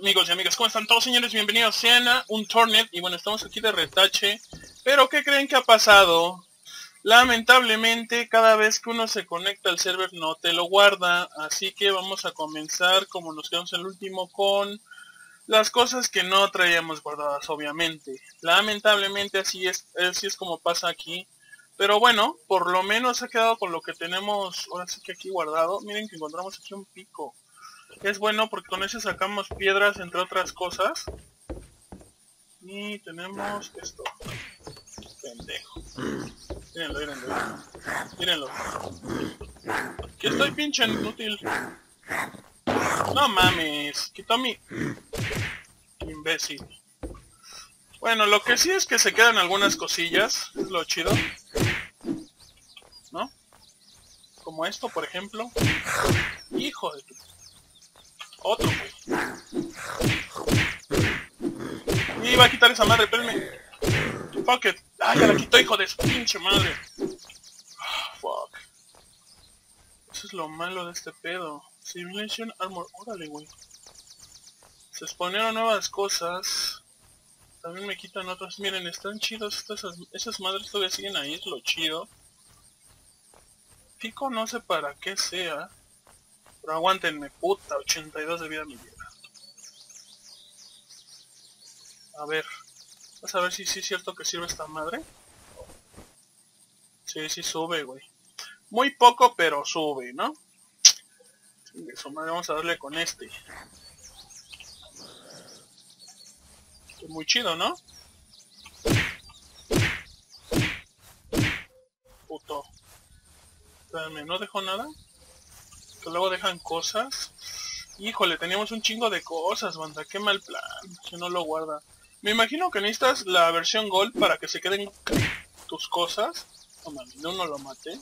Amigos y amigas, ¿cómo están todos señores? Bienvenidos sean a un Tornet y bueno, estamos aquí de retache. Pero ¿qué creen que ha pasado? Lamentablemente cada vez que uno se conecta al server no te lo guarda, así que vamos a comenzar como nos quedamos el último con las cosas que no traíamos guardadas obviamente. Lamentablemente así es, así es como pasa aquí. Pero bueno, por lo menos ha quedado con lo que tenemos ahora sí que aquí guardado. Miren que encontramos aquí un pico. Es bueno porque con ese sacamos piedras entre otras cosas. Y tenemos esto. Pendejo. Mírenlo, mírenlo. Mírenlo. Que estoy pinche inútil. No mames. Quitó mi... Imbécil. Bueno, lo que sí es que se quedan algunas cosillas. Es lo chido. ¿No? Como esto, por ejemplo. Hijo de tu otro, va a quitar esa madre, espérenme. Fuck it. Ah, ya la quitó, hijo de su pinche madre. Ah, fuck. Eso es lo malo de este pedo. Civilization Armor. Órale, güey. Se exponieron nuevas cosas. También me quitan otras. Miren, están chidos. Estas, esas madres todavía siguen ahí. Es lo chido. Pico no sé para qué sea. Pero aguántenme, puta, 82 de vida mi vida. A ver. Vas a ver si sí es cierto que sirve esta madre. Sí, sí sube, güey. Muy poco, pero sube, ¿no? Eso, madre, vamos a darle con este. Es muy chido, ¿no? Puto. Espérame, ¿no dejó nada? Que luego dejan cosas. Híjole, teníamos un chingo de cosas, banda. Qué mal plan. Si no lo guarda. Me imagino que necesitas la versión Gold para que se queden tus cosas. No mami, no, lo maté.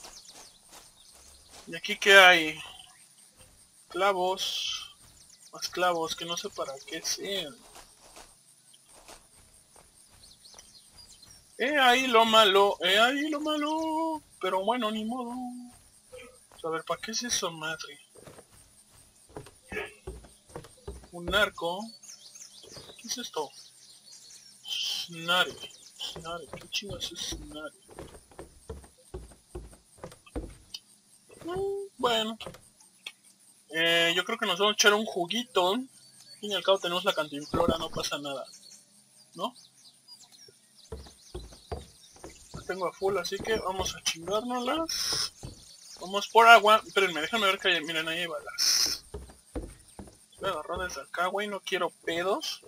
Y aquí que hay clavos. Más clavos que no sé para qué sean. He ahí lo malo, he ahí lo malo. Pero bueno, ni modo. A ver, ¿para qué es eso, madre? Un arco. ¿Qué es esto? Snare. Snare. ¿Qué chingas es Snare? Mm, bueno. Eh, yo creo que nos vamos a echar un juguito. Al fin y al cabo tenemos la cantinflora, no pasa nada. ¿No? La tengo a full, así que vamos a chingárnoslas. Vamos por agua. Espérenme, déjame ver que hay, miren, ahí balas. Voy a agarrar desde acá, güey, no quiero pedos.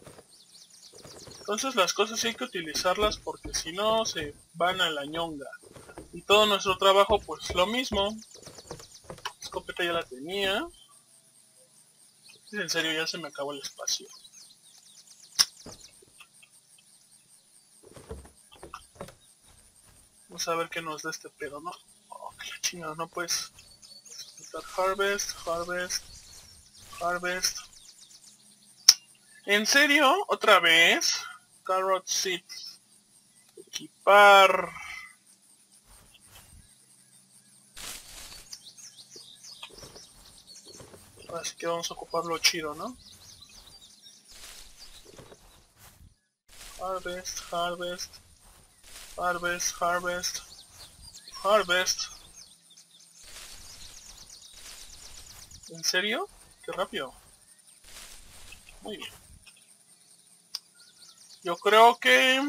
Entonces las cosas hay que utilizarlas porque si no se van a la ñonga. Y todo nuestro trabajo pues lo mismo. escopeta ya la tenía. En serio, ya se me acabó el espacio. Vamos a ver qué nos da este pedo, ¿no? Chingado, no puedes harvest, harvest, harvest. ¿En serio? ¿Otra vez? Carrot seeds. Equipar. Así que vamos a ocuparlo chido, ¿no? Harvest, harvest, harvest, harvest, harvest. ¿En serio? Qué rápido. Muy bien. Yo creo que...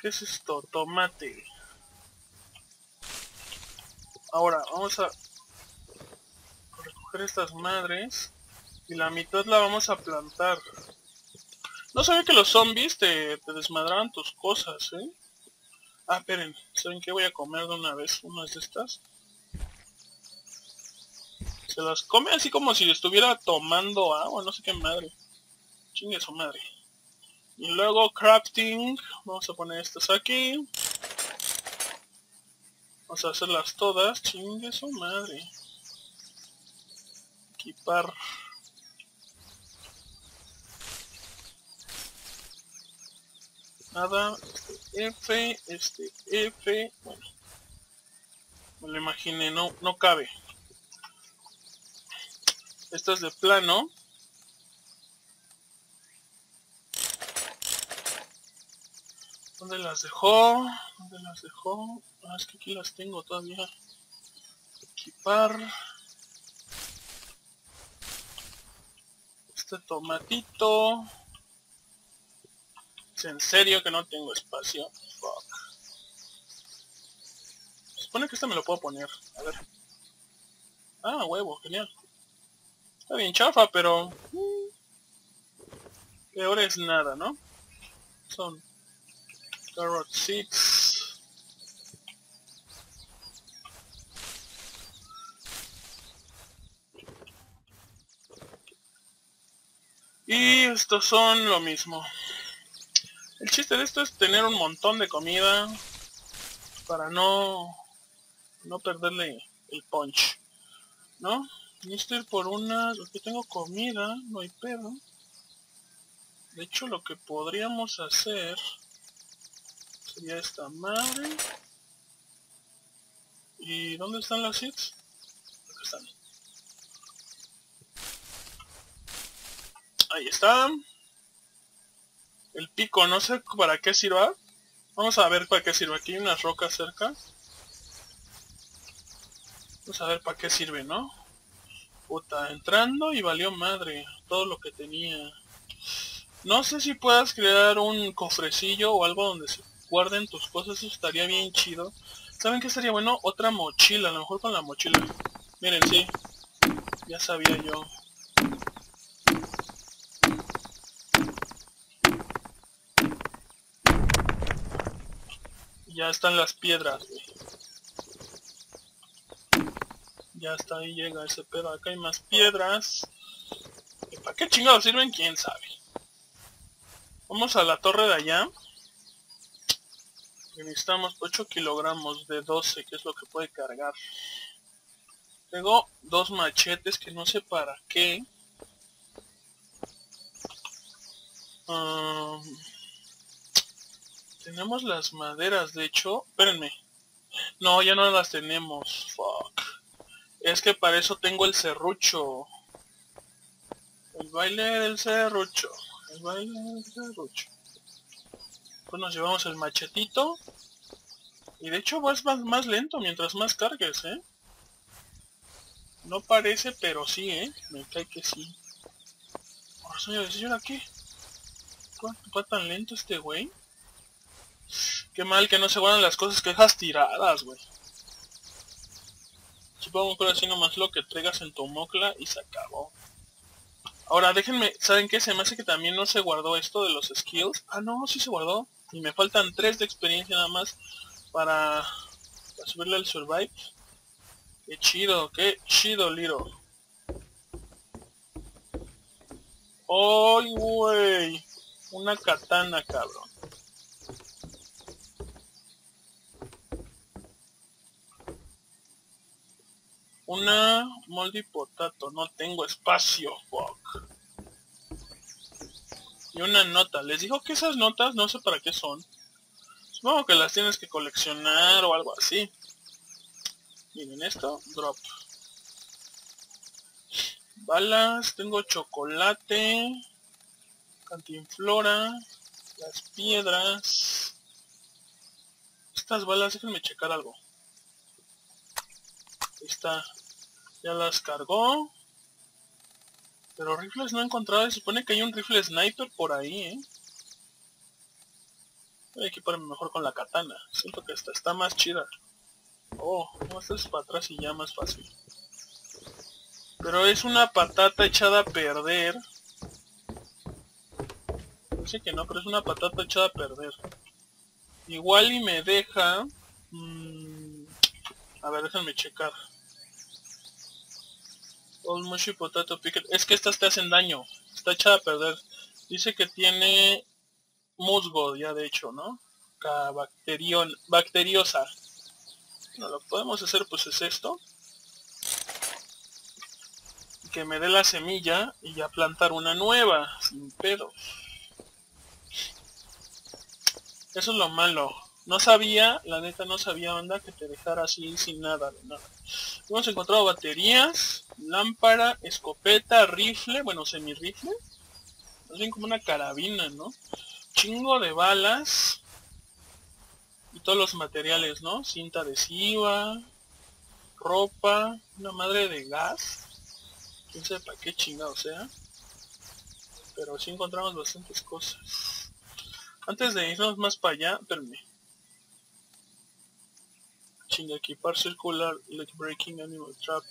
¿Qué es esto? Tomate. Ahora, vamos a recoger estas madres. Y la mitad la vamos a plantar. No sabía que los zombies te, te desmadraban tus cosas, ¿eh? Ah, esperen. ¿Saben qué? Voy a comer de una vez unas de estas. Se las come así como si estuviera tomando agua, no sé qué madre. Chingue su madre. Y luego crafting. Vamos a poner estas aquí. Vamos a hacerlas todas. Chingue su madre. Equipar. Nada. F, este, F. Bueno. Me lo imaginé, no, no cabe. Estas de plano. ¿Dónde las dejó? ¿Dónde las dejó? Ah, es que aquí las tengo todavía. Equipar. Este tomatito. ¿Es en serio que no tengo espacio? Fuck. supone que este me lo puedo poner. A ver. Ah, huevo, genial. Está bien chafa, pero... Mm, peor es nada, ¿no? Son carrot seeds. Y estos son lo mismo. El chiste de esto es tener un montón de comida para no no perderle el punch, ¿no? Necesito ir por una... Aquí tengo comida, no hay pedo. De hecho, lo que podríamos hacer sería esta madre. ¿Y dónde están las hits? Están. Ahí está. El pico, no sé para qué sirva. Vamos a ver para qué sirve. Aquí hay unas rocas cerca. Vamos a ver para qué sirve, ¿no? Puta, entrando y valió madre todo lo que tenía. No sé si puedas crear un cofrecillo o algo donde se guarden tus cosas, eso estaría bien chido. ¿Saben qué sería bueno? Otra mochila, a lo mejor con la mochila. Miren, sí. Ya sabía yo. Ya están las piedras, güey. Ya hasta ahí llega ese pedo. Acá hay más piedras. ¿Para qué chingados sirven? ¿Quién sabe? Vamos a la torre de allá. necesitamos 8 kilogramos de 12, que es lo que puede cargar. Tengo dos machetes que no sé para qué. Tenemos las maderas, de hecho. Espérenme. No, ya no las tenemos. Fuck. Es que para eso tengo el serrucho. El baile del serrucho. El baile del serrucho. Pues nos llevamos el machetito. Y de hecho vas más, lento mientras más cargues, ¿eh? No parece, pero sí, ¿eh? Me cae que sí. Oh, señores, ¿y ahora qué? ¿Va tan lento este güey? Qué mal que no se guardan las cosas que dejas tiradas, güey. Supongo que así nomás lo que traigas en tu mocla y se acabó. Ahora déjenme, ¿saben qué? Se me hace que también no se guardó esto de los skills. Ah, no, sí se guardó. Y me faltan tres de experiencia nada más para, subirle al survive. Qué chido, qué chido, Liro. ¡Ay, güey! Una katana, cabrón. Una moldy potato, no tengo espacio, fuck. Y una nota, les digo que esas notas no sé para qué son. Supongo que las tienes que coleccionar o algo así. Miren esto, drop. Balas, tengo chocolate, cantinflora, las piedras. Estas balas, déjenme checar algo está. Ya las cargó. Pero rifles no he encontrado. Se supone que hay un rifle sniper por ahí, ¿eh? Voy a equiparme mejor con la katana. Siento que esta está más chida. Oh, no, esta es para atrás y ya más fácil. Pero es una patata echada a perder. Dice que no, pero es una patata echada a perder. Igual y me deja... Mm, a ver, déjenme checar. Es que estas te hacen daño. Está echada a perder. Dice que tiene musgo ya de hecho, ¿no? Bacterion, bacteriosa. No, lo que podemos hacer pues es esto. Que me dé la semilla y ya plantar una nueva, sin pedo. Eso es lo malo. No sabía, la neta no sabía, onda, que te dejara así sin nada, de nada. Hemos encontrado baterías, lámpara, escopeta, rifle, bueno, semi-rifle. Más bien como una carabina, ¿no? Chingo de balas. Y todos los materiales, ¿no? Cinta adhesiva, ropa, una madre de gas. Quién sabe para qué chingado sea. Pero sí encontramos bastantes cosas. Antes de irnos más para allá, espérame. Chinga, equipar circular, like breaking animal trap.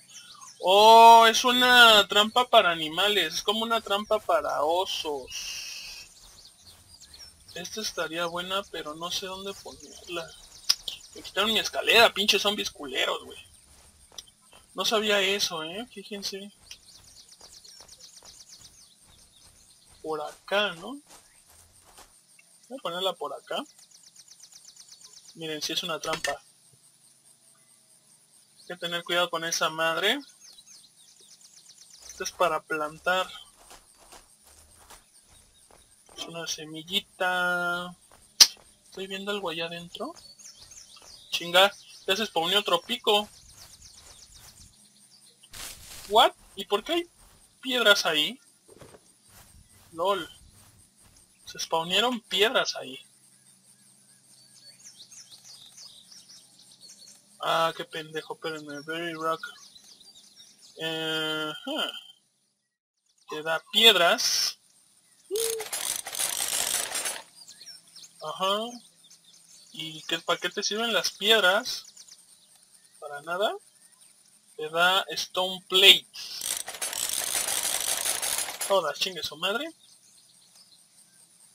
Oh, es una trampa para animales. Es como una trampa para osos. Esta estaría buena, pero no sé dónde ponerla. Me quitaron mi escalera, pinches zombies culeros, güey. No sabía eso, eh. Fíjense. Por acá, ¿no? Voy a ponerla por acá. Miren, si es una trampa. Tener cuidado con esa madre. Esto es para plantar. Es una semillita. Estoy viendo algo allá adentro. Chinga, ya se spawneó otro pico. ¿What? ¿Y por qué hay piedras ahí? LOL. Se spawnearon piedras ahí. Ah, qué pendejo, espérenme. Very rock. Eh, Te da piedras. Ajá. ¿Y qué, para qué te sirven las piedras? Para nada. Te da stone plate. Todas, chingue su madre.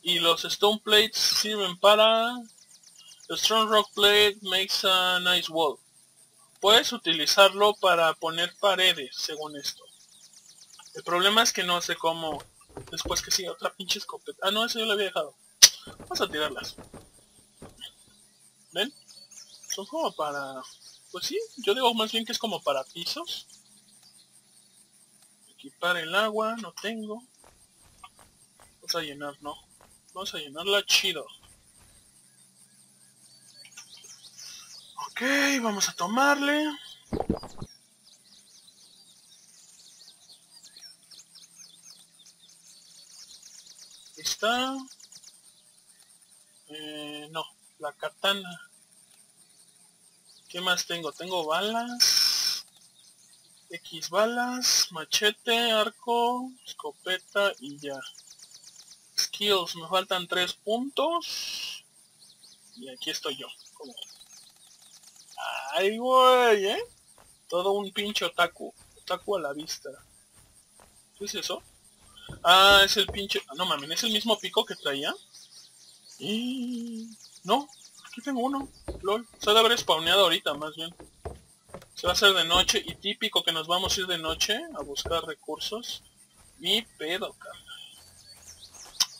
Y los stone plates sirven para... The strong rock plate makes a nice wall. Puedes utilizarlo para poner paredes, según esto. El problema es que no sé cómo... Después que siga otra pinche escopeta. Ah, no, eso yo lo había dejado. Vamos a tirarlas. ¿Ven? Son como para... Pues sí, yo digo más bien que es como para pisos. Equipar el agua, no tengo. Vamos a llenar, no. Vamos a llenarla chido. Ok, vamos a tomarle. Está. Eh, no, la katana. ¿Qué más tengo? Tengo balas. X balas, machete, arco, escopeta y ya. Skills, me faltan tres puntos. Y aquí estoy yo. Ay, güey, ¿eh? Todo un pinche otaku. Otaku a la vista. ¿Qué es eso? Ah, es el pinche... no mames, ¿es el mismo pico que traía? No, aquí tengo uno. LOL. Se debe haber spawneado ahorita, más bien. Se va a hacer de noche y típico que nos vamos a ir de noche a buscar recursos. Mi pedo, carnal.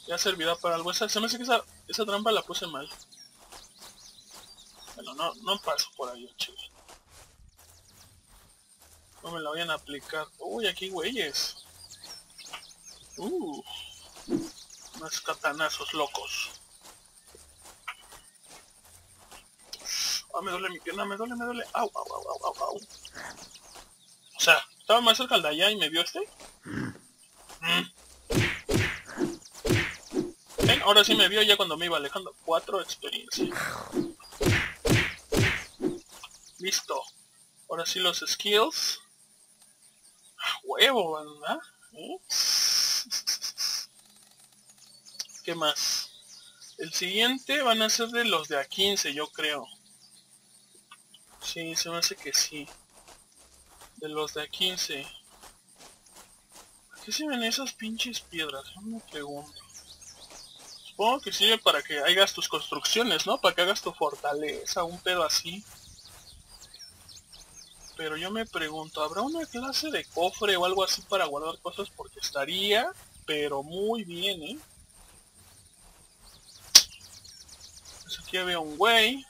Ya servirá para algo. Esa, se me hace que esa, esa trampa la puse mal. Bueno, no, no paso por ahí, chile. No me la vayan a aplicar. Uy, aquí güeyes. Uh. Unos catanazos locos. Ah, me duele mi pierna, me duele, me duele. Au, au, au, au, au. O sea, estaba más cerca de allá y me vio este. Mm. ¿Ven? Ahora sí me vio ya cuando me iba alejando. Cuatro experiencias. Listo. Ahora sí los skills. Huevo, ¿verdad? ¿Qué más? El siguiente van a ser de los de A15, yo creo. Sí, se me hace que sí. De los de A15. ¿A qué sirven esas pinches piedras? No me pregunto. Supongo que sirve para que hagas tus construcciones, ¿no? Para que hagas tu fortaleza, un pedo así. Pero yo me pregunto, ¿habrá una clase de cofre o algo así para guardar cosas? Porque estaría, pero muy bien, ¿eh? Pues aquí había un güey.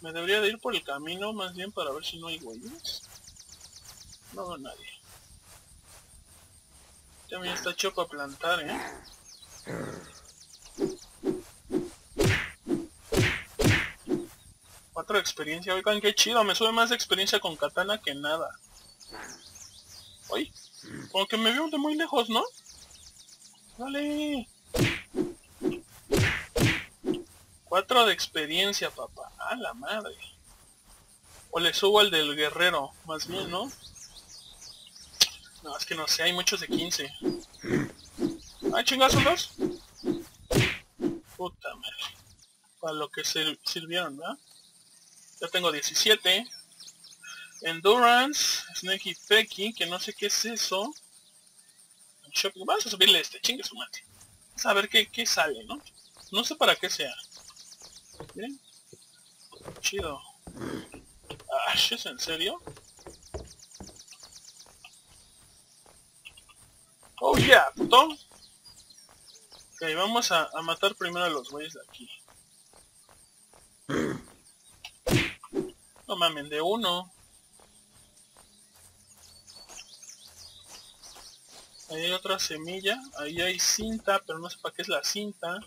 Me debería de ir por el camino más bien para ver si no hay güeyes. No veo nadie. También está hecho para plantar, ¿eh? Cuatro de experiencia, oigan qué chido, me sube más de experiencia con katana que nada. Uy, como que me veo de muy lejos, ¿no? Dale. 4 de experiencia, papá. A la madre. O le subo al del guerrero, más bien, ¿no? No, es que no sé, hay muchos de 15. Ah, chingados Puta madre. Para lo que sirvieron, ¿verdad? Ya tengo 17. Endurance, Snakey Pecky, que no sé qué es eso. Vamos a subirle este, chingue su madre. Vamos a ver qué, qué sale, ¿no? No sé para qué sea. Miren. Chido. Ah, ¿es en serio? Oh yeah, puto. Ok, vamos a, a matar primero a los güeyes de aquí. No mamen, de uno. Ahí hay otra semilla. Ahí hay cinta, pero no sé para qué es la cinta.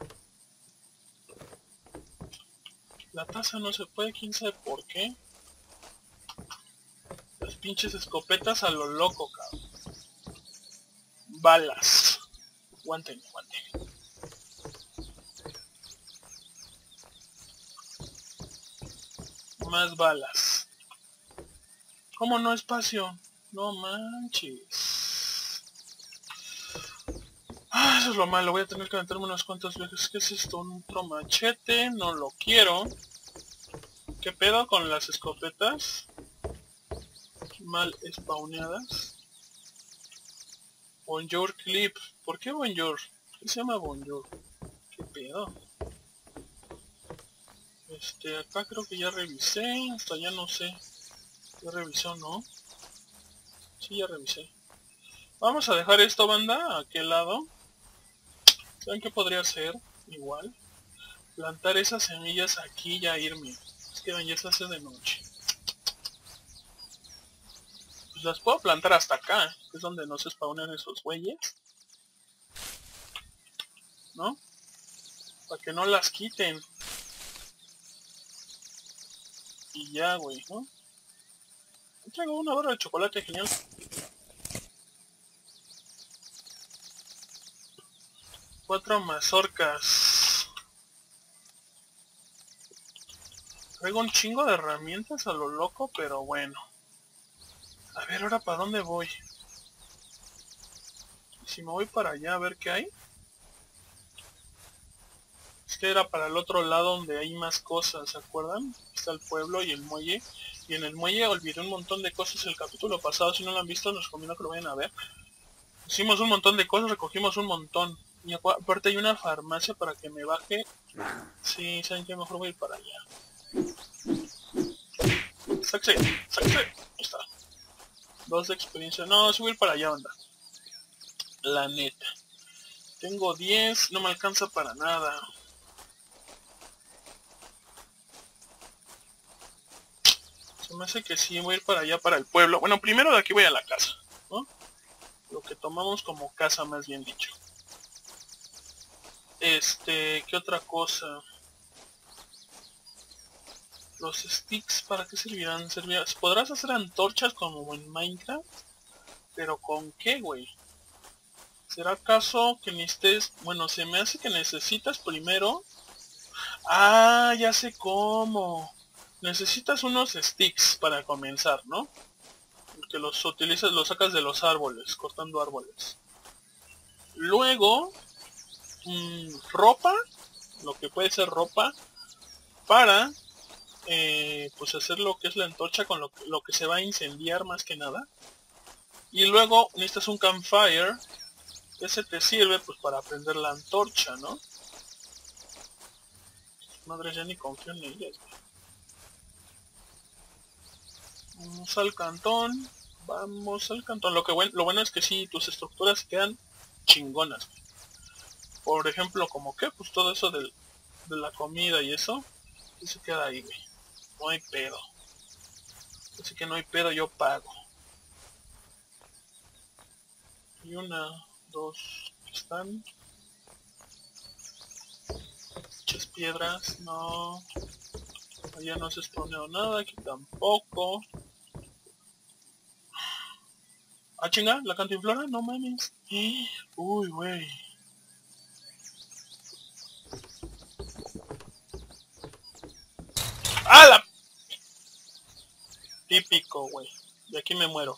La taza no se puede, quién sabe por qué. Las pinches escopetas a lo loco, cabrón. Balas. Guanten, guanten. Más balas. ¿Cómo no espacio? No manches. Ah, eso es lo malo, voy a tener que meterme unas cuantas veces. ¿Qué es esto? ¿Un otro machete? No lo quiero. ¿Qué pedo con las escopetas? Mal spawneadas. Bonjour clip. ¿Por qué Bonjour? ¿Qué se llama Bonjour? ¿Qué pedo? Este, acá creo que ya revisé. Hasta ya no sé. ¿Ya revisó no? Sí, ya revisé. Vamos a dejar esto, banda, a aquel lado. ¿Saben qué podría ser? Igual. Plantar esas semillas aquí ya irme. Es que ya se hace de noche. Pues las puedo plantar hasta acá, es donde no se spawnan esos güeyes. ¿No? Para que no las quiten. Y ya, güey, ¿no? Traigo una barra de chocolate genial. Cuatro mazorcas. Traigo un chingo de herramientas a lo loco, pero bueno. A ver, ahora para dónde voy. Si me voy para allá a ver qué hay. Es que era para el otro lado donde hay más cosas, ¿se acuerdan? Está el pueblo y el muelle. Y en el muelle olvidé un montón de cosas el capítulo pasado. Si no lo han visto, nos recomiendo que lo vayan a ver. Hicimos un montón de cosas, recogimos un montón. Y aparte hay una farmacia para que me baje. Sí, saben que mejor voy para allá. Ahí está. Dos de experiencia. No, sí voy a ir para allá, anda. La neta. Tengo 10, no me alcanza para nada. Se me hace que sí, voy a ir para allá, para el pueblo. Bueno, primero de aquí voy a la casa, ¿no? Lo que tomamos como casa, más bien dicho. Este, ¿qué otra cosa? Los sticks, ¿para qué servirán? ¿Servirán? ¿Podrás hacer antorchas como en Minecraft? ¿Pero con qué, güey? ¿Será acaso que necesites... Bueno, se me hace que necesitas primero... Ah, ya sé cómo. Necesitas unos sticks para comenzar, ¿no? Que los utilizas, los sacas de los árboles, cortando árboles. Luego, Mm, ropa, lo que puede ser ropa, para eh, pues hacer lo que es la antorcha con lo, que se va a incendiar más que nada. Y luego necesitas un campfire, ese te sirve pues para prender la antorcha, ¿no? Madre, ya ni confío en ellas. Vamos al cantón. Vamos al cantón. Lo que bueno, lo bueno es que si tus estructuras quedan chingonas por ejemplo, como que, pues todo eso de la comida y eso, y se queda ahí, güey. No hay pedo. Así que no hay pedo, yo pago. Y una, dos, están. Muchas piedras, no. Allá no se exponeó nada, aquí tampoco. Ah, chinga, la cantinflora, no mames. Uy, güey. ¡Ah, la! Típico, güey. De aquí me muero.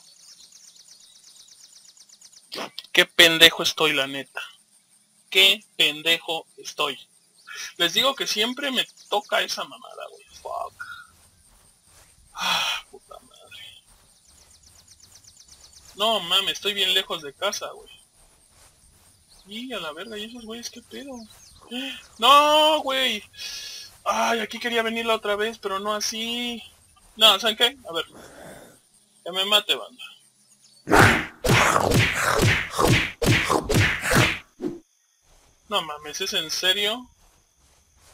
Qué pendejo estoy, la neta. Qué pendejo estoy. Les digo que siempre me toca esa mamada, güey. Fuck. Ah, No mames, estoy bien lejos de casa, güey. Y a la verga, ¿y esos güeyes qué pedo? No, güey. Ay, aquí quería venir la otra vez, pero no así. No, ¿saben qué? A ver. Que me mate, banda. No mames, ¿es en serio?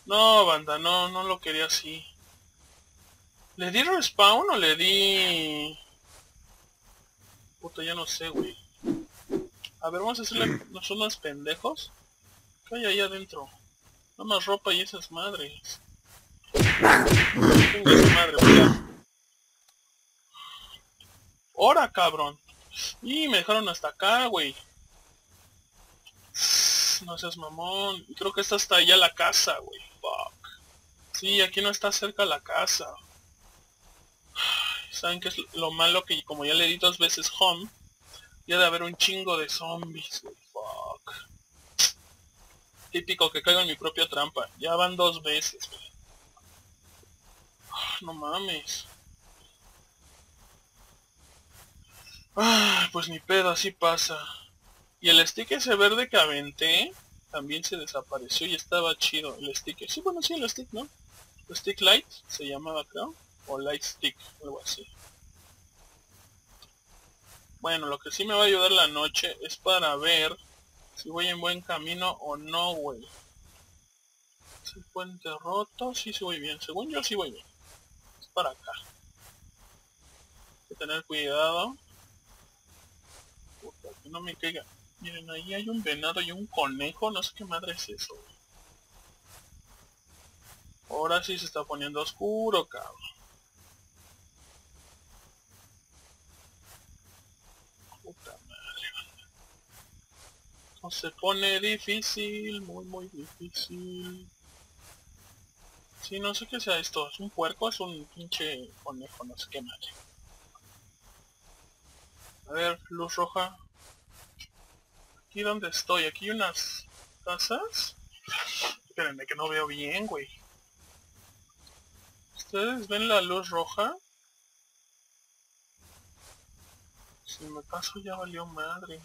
No, banda, no, no lo quería así. ¿Le di respawn o le di...? Puta, ya no sé, güey. A ver, vamos a hacerle... ¿No son unos pendejos? ¿Qué hay ahí adentro? No más ropa y esas madres. madre, ¡Hora, cabrón! Y me dejaron hasta acá, güey. No seas mamón. Creo que está allá la casa, güey. Fuck. Sí, aquí no está cerca la casa. ¿Saben qué es lo malo? Que como ya le di dos veces home, ya de haber un chingo de zombies, güey. Fuck. Típico que caigo en mi propia trampa. Ya van dos veces, güey. No mames. Ah, pues ni pedo, así pasa. Y el stick ese verde que aventé también se desapareció y estaba chido. El stick, sí, bueno, sí, el stick, ¿no? El stick light se llamaba, creo. O light stick, algo así. Bueno, lo que sí me va a ayudar la noche es para ver si voy en buen camino o no, güey. Si puente roto, sí, sí voy bien. Según yo, sí voy bien. Es para acá. Hay que tener cuidado que no me caiga. Miren, ahí hay un venado y un conejo, no sé qué madre es eso. Ahora sí se está poniendo oscuro, cabrón. Puta madre, No se pone difícil, muy muy difícil. Sí, no sé qué sea esto. ¿Es un puerco? ¿Es un pinche conejo? No sé qué madre. A ver, luz roja. Aquí donde estoy, aquí hay unas casas. Espérenme que no veo bien, güey. ¿Ustedes ven la luz roja? Si me paso ya valió madre.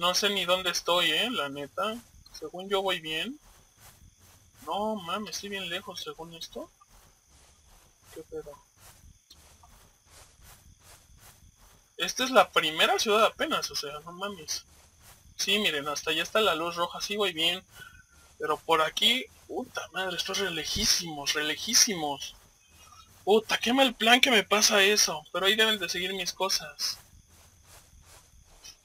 No sé ni dónde estoy, eh, la neta. Según yo voy bien. No, mames, estoy bien lejos según esto. ¿Qué pedo? Esta es la primera ciudad apenas, o sea, no mames. Sí, miren, hasta allá está la luz roja, sí voy bien. Pero por aquí, puta madre, estoy re lejísimos, re lejísimos. Puta, qué mal plan que me pasa eso. Pero ahí deben de seguir mis cosas.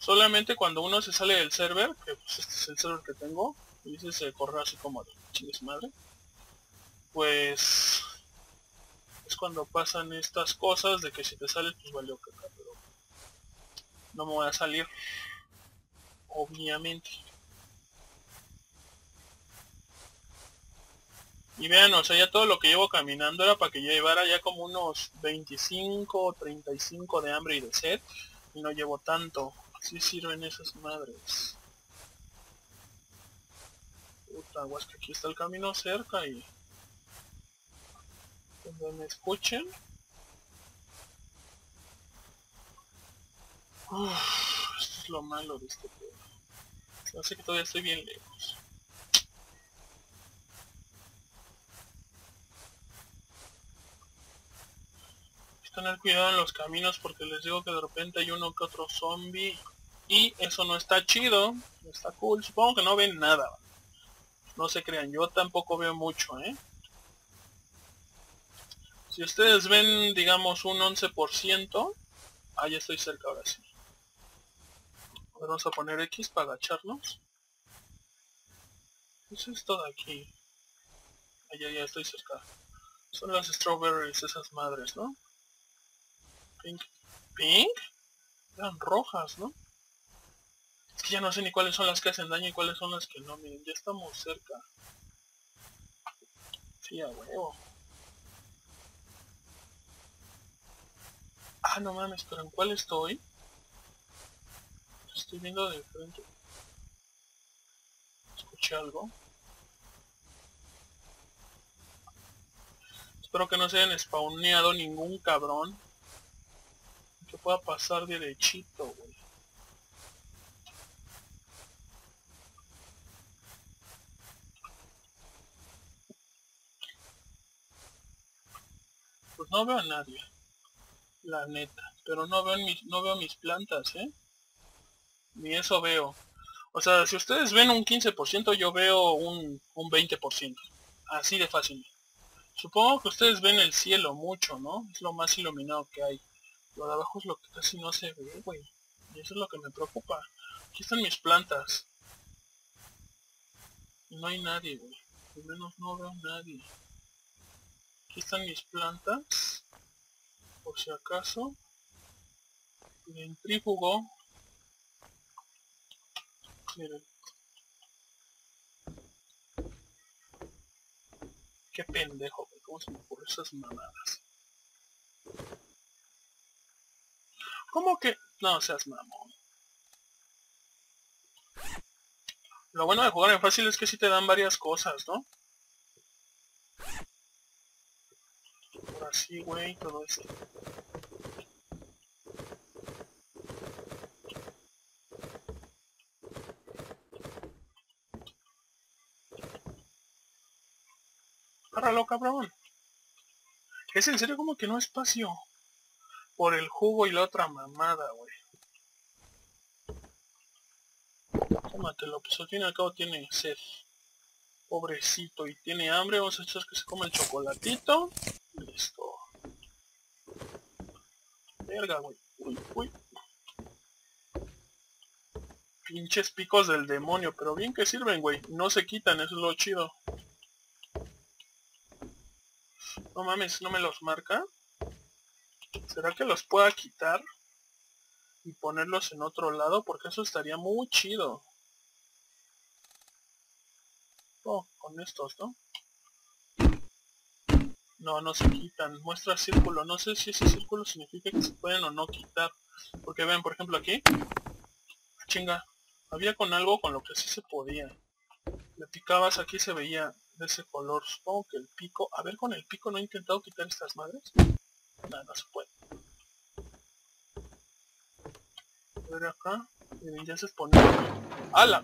Solamente cuando uno se sale del server, que pues este es el server que tengo, y dice se corre así como de chingues madre. Pues es cuando pasan estas cosas de que si te sales pues valió caca, pero no me voy a salir obviamente. Y vean, o sea, ya todo lo que llevo caminando era para que yo llevara ya como unos 25 o 35 de hambre y de sed. Y no llevo tanto. Así sirven esas madres. Puta, es que aquí está el camino cerca y... Donde me escuchen. esto es lo malo de este juego. No sé que todavía estoy bien lejos. tener cuidado en los caminos porque les digo que de repente hay uno que otro zombie y eso no está chido, no está cool, supongo que no ven nada. No se crean, yo tampoco veo mucho, ¿eh? Si ustedes ven, digamos, un 11%, ah, ya estoy cerca ahora sí. Vamos a poner X para agacharnos. ¿Qué es esto de aquí? Allá ya estoy cerca. Son las strawberries, esas madres, ¿no? Pink. ¿Pink? Eran rojas, ¿no? Es que ya no sé ni cuáles son las que hacen daño y cuáles son las que no. Miren, ya estamos cerca. Sí, a huevo. Ah, no mames, pero ¿en cuál estoy? Estoy viendo de frente. Escuché algo. Espero que no se hayan spawneado ningún cabrón. Que pueda pasar derechito, güey. Pues no veo a nadie. La neta. Pero no veo, mis, no veo mis plantas, ¿eh? Ni eso veo. O sea, si ustedes ven un 15%, yo veo un, un 20%. Así de fácil. Supongo que ustedes ven el cielo mucho, ¿no? Es lo más iluminado que hay. Lo de abajo es lo que casi no se ve, güey. Y eso es lo que me preocupa. Aquí están mis plantas. Y no hay nadie, güey. Al menos no veo a nadie. Aquí están mis plantas. Por si acaso. Ventrífugo. Miren. Qué pendejo. ¿Cómo se me ocurren esas mamadas? ¿Cómo que? No seas mamón. Lo bueno de jugar en fácil es que sí te dan varias cosas, ¿no? Güey, todo esto. Páralo, cabrón. Es en serio como que no espacio. Por el jugo y la otra mamada, güey. Tómatelo, pues al fin y al cabo tiene sed. Pobrecito, y tiene hambre. Vamos a echar que se come el chocolatito. Listo. Uy. Pinches picos del demonio, pero bien que sirven, güey. No se quitan, eso es lo chido. No mames, ¿no me los marca? ¿Será que los pueda quitar? Y ponerlos en otro lado, porque eso estaría muy chido. Oh, con estos, ¿no? No, no se quitan. Muestra círculo. No sé si ese círculo significa que se pueden o no quitar. Porque ven, por ejemplo, aquí. Chinga. Había con algo con lo que sí se podía. Le picabas aquí se veía de ese color. Supongo que el pico... A ver, con el pico no he intentado quitar estas madres. Nada, no se puede. A ver acá. Miren, ya se expone. ¡Hala!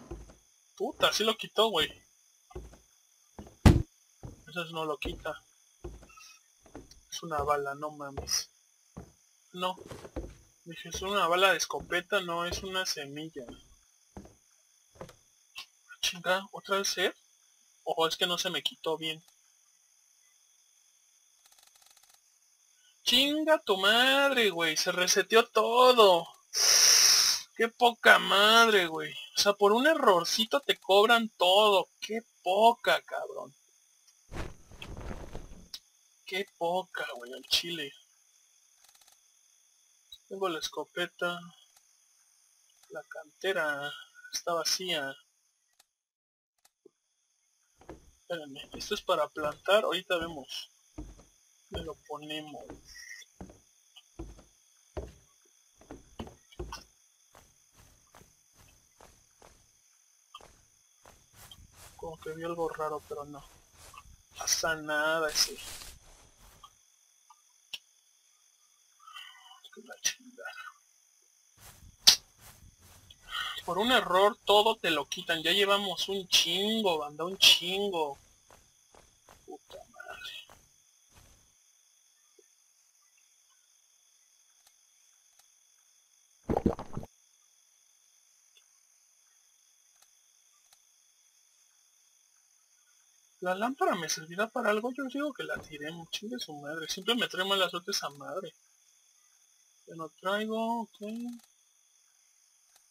Puta, sí lo quitó, güey. Eso no lo quita. Una bala, no mames. No. Dije, es una bala de escopeta, no, es una semilla. Chinga, ¿otra vez ser? Es que no se me quitó bien. Chinga tu madre, güey. Se reseteó todo. Qué poca madre, güey. O sea, por un errorcito te cobran todo. Qué poca, cabrón. Qué poca, güey, al chile. Tengo la escopeta. La cantera está vacía. Espérenme, esto es para plantar, ahorita vemos. Me lo ponemos. Como que vi algo raro, pero no. Pasa nada ese. Por un error todo te lo quitan. Ya llevamos un chingo, banda, un chingo. Puta madre. La lámpara me servirá para algo, yo digo que la tiré, chingue su madre. Siempre me trae mala suerte esa madre. Ya no traigo, ok.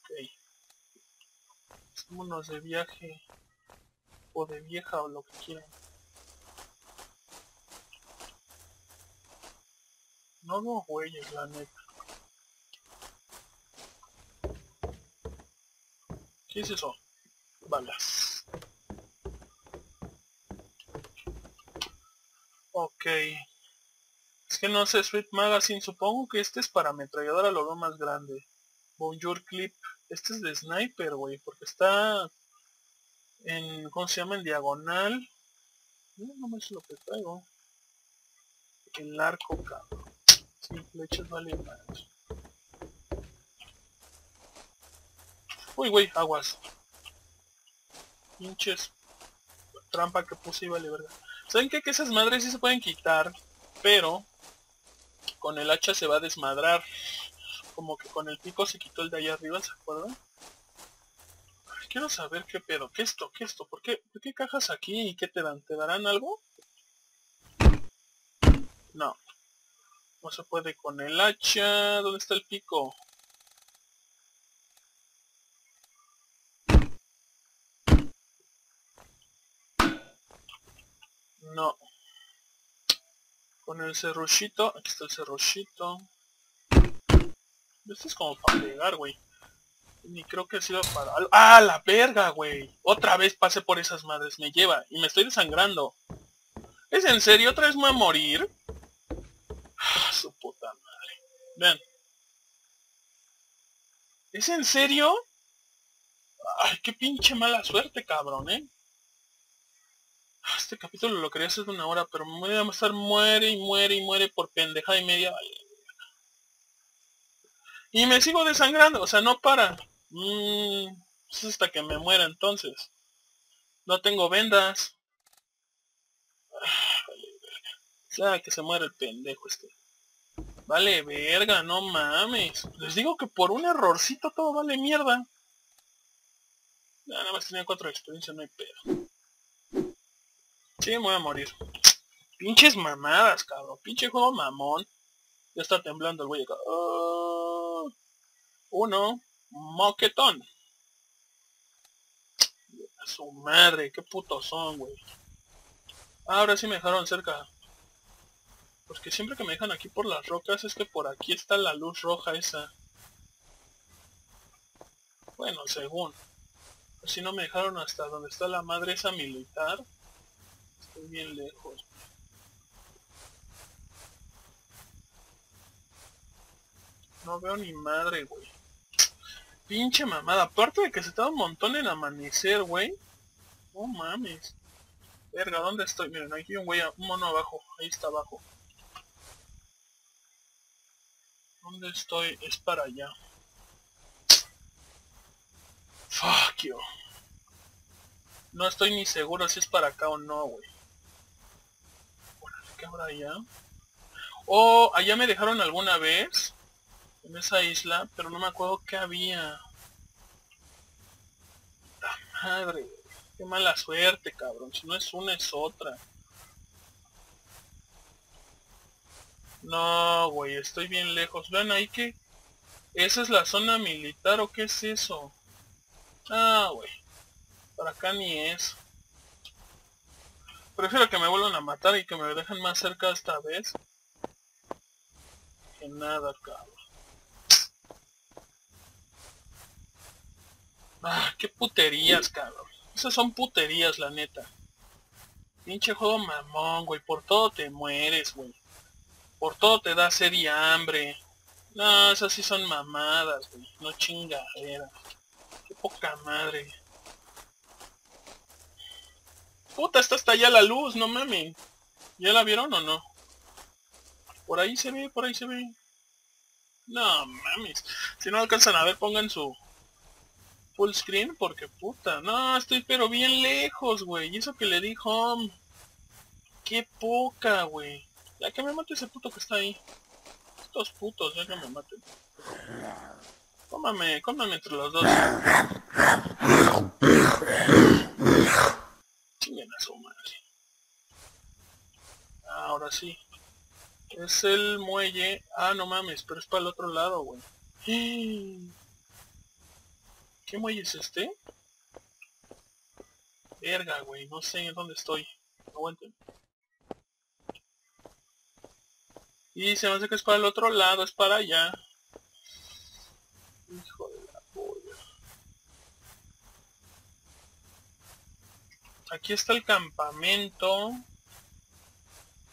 Ok. Vámonos de viaje. O de vieja o lo que quieran. No veo güeyes, la neta. ¿Qué es eso? Balas. Ok. Es que no sé, Sweet Magazine, supongo que este es para ametralladora, lo veo más grande. Bonjour Clip, este es de Sniper, güey, porque está en, ¿cómo se llama? En diagonal. No, me sé lo que traigo. El arco, cabrón. Sin flechas vale más. Uy, güey, aguas. Pinches. Trampa que puse y vale verga. ¿Saben qué? Que esas madres sí se pueden quitar. Pero con el hacha se va a desmadrar. Como que con el pico se quitó el de allá arriba, ¿se acuerdan? quiero saber qué pedo. ¿Qué esto? ¿Qué esto? ¿Por qué, ¿Por qué cajas aquí y qué te dan? ¿Te darán algo? No. No se puede con el hacha. ¿Dónde está el pico? No. Con el cerruchito. Aquí está el cerruchito. Esto es como para pegar, güey. Ni creo que sido para... ¡Ah, la verga, güey! Otra vez pasé por esas madres. Me lleva. Y me estoy desangrando. ¿Es en serio? ¿Otra vez me voy a morir? Ah, su puta madre. Vean. ¿Es en serio? Ay, qué pinche mala suerte, cabrón, ¿eh? Este capítulo lo quería hacer de una hora, pero me voy a estar muere y muere y muere por pendejada y media. Y me sigo desangrando, o sea, no para. Mmm, es hasta que me muera entonces. No tengo vendas. Ah, vale, verga. que se muere el pendejo este. Vale, verga, no mames. Les digo que por un errorcito todo vale mierda. nada más tenía cuatro de experiencia, no hay pedo. Sí, me voy a morir. Pinches mamadas, cabrón. Pinche juego mamón. Ya está temblando el güey uno. Moquetón. Su madre, qué putos son, güey. Ahora sí me dejaron cerca. Porque siempre que me dejan aquí por las rocas es que por aquí está la luz roja esa. Bueno, según. Si no me dejaron hasta donde está la madre esa militar. Estoy bien lejos. No veo ni madre, güey. Pinche mamada. Aparte de que se tarda un montón en amanecer, güey. No mames. Verga, ¿dónde estoy? Miren, aquí hay un güey, un mono abajo. Ahí está abajo. ¿Dónde estoy? Es para allá. Fuck you. No estoy ni seguro si es para acá o no, güey. ¿Qué habrá allá? Oh, allá me dejaron alguna vez en esa isla, pero no me acuerdo qué había. La madre, qué mala suerte, cabrón. Si no es una, es otra. No, güey, estoy bien lejos. Vean ahí que... ¿Esa es la zona militar o qué es eso? Ah, güey. Para acá ni es. Prefiero que me vuelvan a matar y que me dejen más cerca esta vez. Que nada, cabrón. Ah, qué puterías, cabrón. Esas son puterías, la neta. Pinche juego mamón, güey. Por todo te mueres, güey. Por todo te da sed y hambre. No, esas sí son mamadas, güey. No chingadera. Qué poca madre. Puta, está hasta allá la luz, no mames. ¿Ya la vieron o no? Por ahí se ve, por ahí se ve. No mames. Si no alcanzan a ver, pongan su full screen porque puta. No, estoy pero bien lejos, güey. Y eso que le di home. Qué poca, güey. Ya que me mate ese puto que está ahí. Estos putos, ya que me maten. Cómame, cómame entre los dos. Chinguen a su madre. Ahora sí. Es el muelle. Ah, no mames, pero es para el otro lado, güey. ¿Qué muelle es este? Verga, güey, no sé en dónde estoy. Aguanten. Y se me hace que es para el otro lado, es para allá. Hijo de la polla. Aquí está el campamento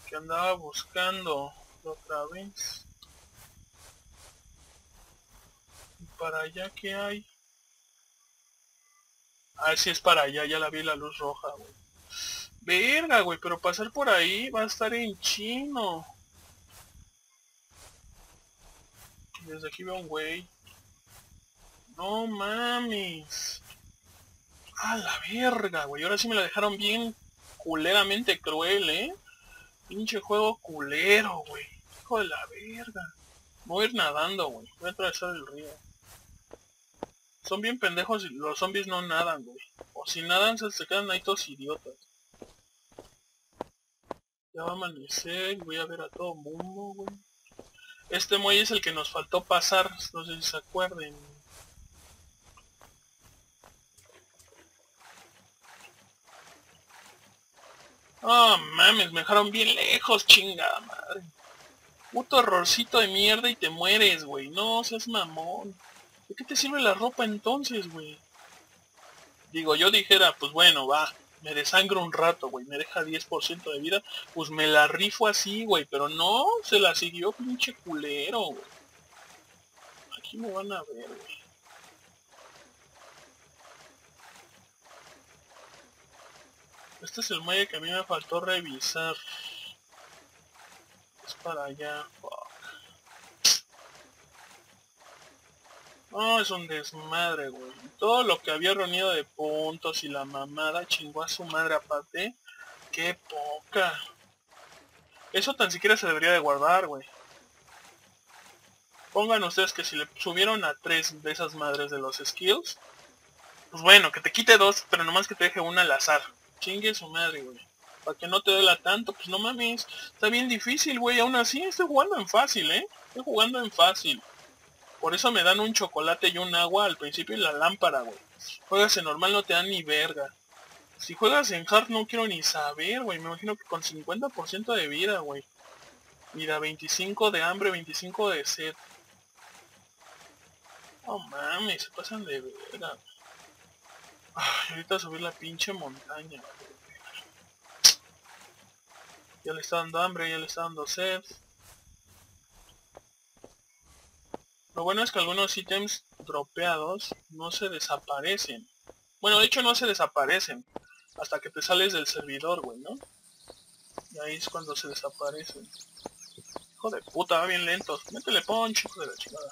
que andaba buscando. otra vez. ¿Y para allá qué hay? Ah, sí es para allá, ya la vi la luz roja, güey. Verga, güey, pero pasar por ahí va a estar en chino. Desde aquí veo un güey. No mames. A la verga, güey. Ahora sí me la dejaron bien culeramente cruel, ¿eh? Pinche juego culero, güey. Hijo de la verga. Voy a ir nadando, güey. Voy a atravesar el río. Son bien pendejos y los zombies no nadan, güey. O si nadan se, se quedan ahí todos idiotas. Ya va a amanecer, voy a ver a todo mundo, güey. Este muelle es el que nos faltó pasar, no sé si se acuerden. Oh, mames, me dejaron bien lejos, chingada madre. Puto errorcito de mierda y te mueres, güey. No, seas mamón. ¿De qué te sirve la ropa entonces, güey? Digo, yo dijera, pues bueno, va. Me desangro un rato, güey. Me deja 10% de vida. Pues me la rifo así, güey. Pero no, se la siguió pinche culero, güey. Aquí me van a ver, güey. Este es el muelle que a mí me faltó revisar. Es para allá. No, es un desmadre, güey. Todo lo que había reunido de puntos y la mamada chingó a su madre aparte. Qué poca. Eso tan siquiera se debería de guardar, güey. Pongan ustedes que si le subieron a tres de esas madres de los skills, pues bueno, que te quite dos, pero nomás que te deje una al azar. Chingue su madre, güey. Para que no te duela tanto, pues no mames. Está bien difícil, güey. Aún así estoy jugando en fácil, ¿eh? Estoy jugando en fácil. Por eso me dan un chocolate y un agua al principio y la lámpara, güey. Juegas en normal no te dan ni verga. Si juegas en hard no quiero ni saber, güey. Me imagino que con 50% de vida, güey. Mira, 25 de hambre, 25 de sed. Oh mames, se pasan de verga. Ay, ahorita subir la pinche montaña. Ya le está dando hambre, ya le está dando sed. Lo bueno es que algunos ítems dropeados no se desaparecen. Bueno, de hecho no se desaparecen. Hasta que te sales del servidor, güey, ¿no? Y ahí es cuando se desaparecen. Hijo de puta, va bien lento. Métele punch, hijo de la chingada.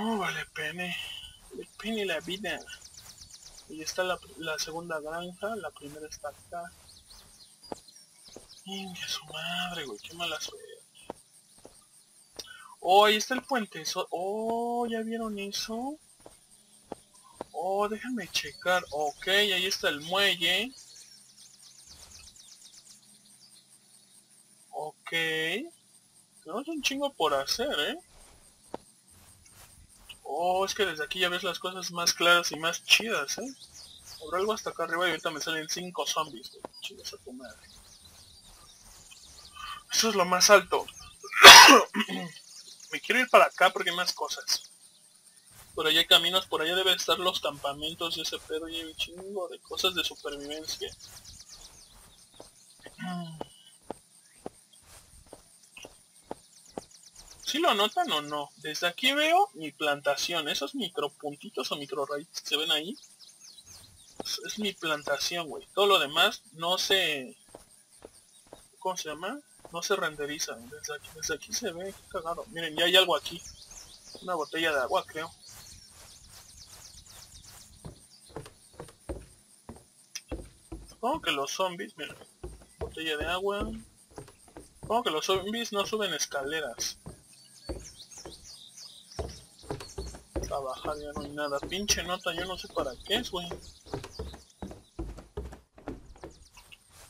Oh, vale pene. Le pene la vida. Y está la, la segunda granja, la primera está acá. Inge su madre, güey, qué mala suerte. Oh, ahí está el puente. Oh, ¿ya vieron eso? Oh, déjame checar. Ok, ahí está el muelle. Ok. Tenemos un chingo por hacer, ¿eh? Oh, es que desde aquí ya ves las cosas más claras y más chidas, ¿eh? Habrá algo hasta acá arriba y ahorita me salen cinco zombies, Chingas a tu madre. Eso es lo más alto. me quiero ir para acá porque hay más cosas. Por allá hay caminos, por allá deben estar los campamentos y ese pedo y chingo de cosas de supervivencia. ¿Sí lo notan o no? Desde aquí veo mi plantación. Esos micropuntitos o micro raíces que se ven ahí. Es, mi plantación, güey. Todo lo demás no se... ¿Cómo se llama? No se renderiza. Desde aquí, desde aquí se ve. Qué cagado. Miren, ya hay algo aquí. Una botella de agua, creo. Supongo que los zombies... Miren. Botella de agua. Supongo que los zombies no suben escaleras. A bajar, ya no hay nada. Pinche nota, yo no sé para qué es, güey.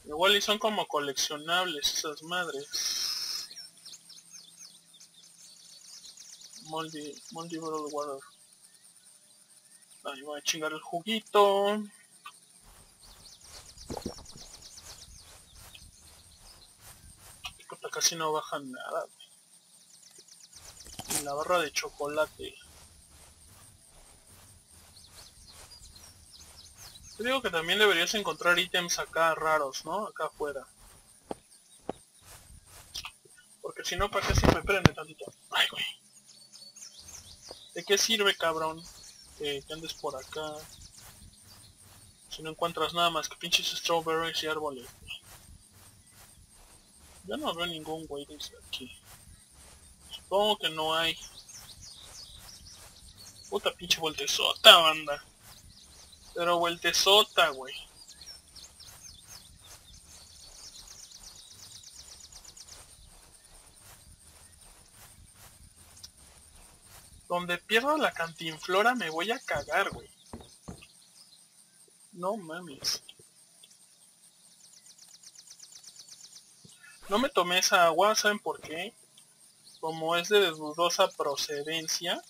Igual y son como coleccionables esas madres. Moldy, Moldy Bottle Water. Ahí voy a chingar el juguito. Casi no baja nada. Y la barra de chocolate. Te digo que también deberías encontrar ítems acá raros, ¿no? Acá afuera. Porque si no, ¿para qué sirve? Espérenme tantito. Ay, güey. ¿De qué sirve, cabrón? Que, andes por acá. Si no encuentras nada más que pinches strawberries y árboles. Yo no veo ningún güey desde aquí. Supongo que no hay. Puta pinche vueltezota, banda. Pero vueltezota, güey. Donde pierdo la cantinflora me voy a cagar, güey. No mames. No me tomé esa agua, ¿saben por qué? Como es de dudosa procedencia,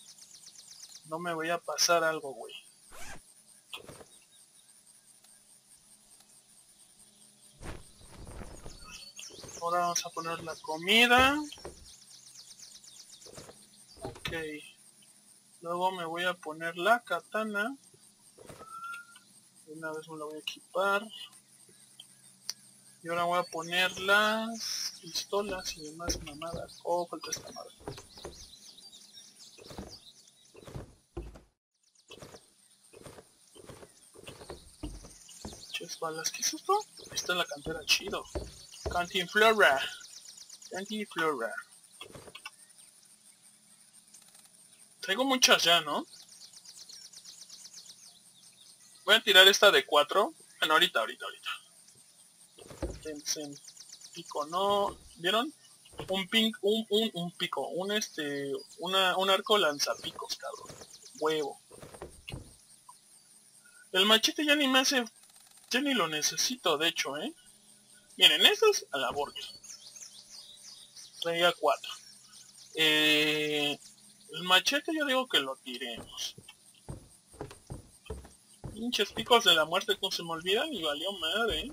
no me voy a pasar algo, güey. Ahora vamos a poner la comida. Ok. Luego me voy a poner la katana. Una vez me la voy a equipar. Y ahora voy a poner las pistolas y demás mamadas. Oh, falta esta madre. Ches balas, ¿qué es esto? Está en la cantera, chido. Cantinflora. Cantinflora. Tengo muchas ya, ¿no? Voy a tirar esta de 4. Bueno, ahorita, ahorita, ahorita. Pico, no. ¿Vieron? Un pink, un, un, un pico, un este, una, un arco lanzapicos, cabrón. Huevo. El machete ya ni me hace, ya ni lo necesito, de hecho, ¿eh? Miren, estos a la borgia. Traía 4. Eh, el machete yo digo que lo tiremos. Pinches picos de la muerte como se me olvidan y valió madre.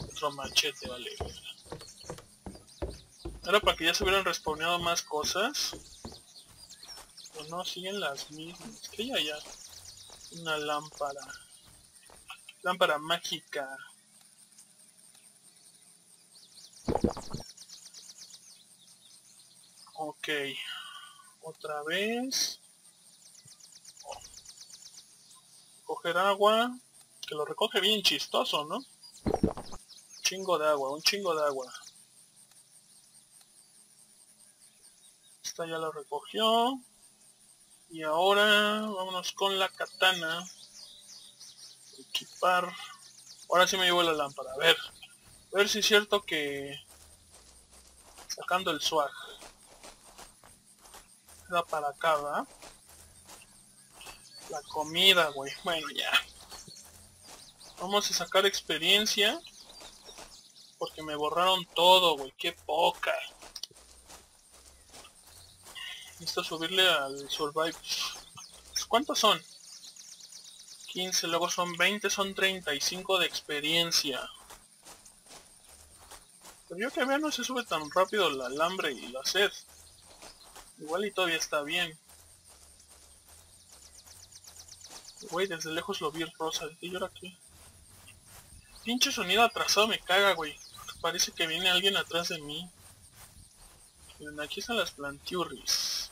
Otro machete, vale. Ahora para que ya se hubieran respawneado más cosas. O no, siguen las mismas. ¿Qué hay allá? Una lámpara. Lámpara mágica. Ok. Otra vez. Coger agua. Que lo recoge bien chistoso, ¿no? chingo de agua, un chingo de agua. Esta ya lo recogió. Y ahora vámonos con la katana. Equipar. Ahora sí me llevo la lámpara. A ver. A ver si es cierto que... Sacando el swag para acá, ¿verdad? La comida, güey. Bueno, ya. Vamos a sacar experiencia. Porque me borraron todo, güey. Qué poca. Necesito subirle al survive. ¿Cuántos son? 15, luego son 20, son 35 de experiencia. Pero yo que vea no se sube tan rápido el alambre y la sed. Igual y todavía está bien. Güey, desde lejos lo vi rosa. ¿Y ahora qué? Pinche sonido atrasado me caga, güey. Parece que viene alguien atrás de mí. Aquí están las plantiurris.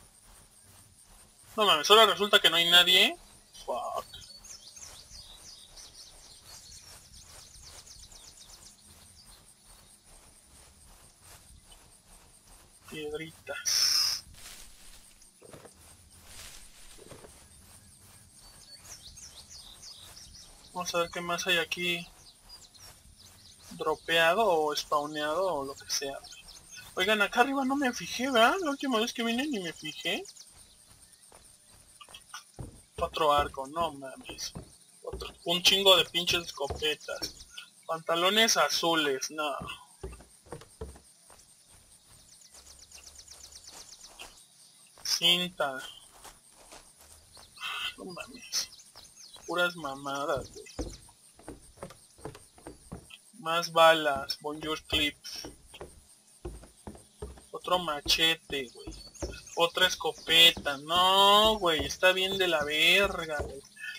No mames, ahora resulta que no hay nadie. Fuck. Piedritas. Vamos a ver qué más hay aquí dropeado o spawneado o lo que sea. Oigan, acá arriba no me fijé, ¿verdad? La última vez que vine ni me fijé. Otro arco, no mames. un chingo de pinches escopetas. Pantalones azules, no. Cinta. No mames puras mamadas. Más balas, bonjour clips. Otro machete, güey. Otra escopeta. No, güey, está bien de la verga.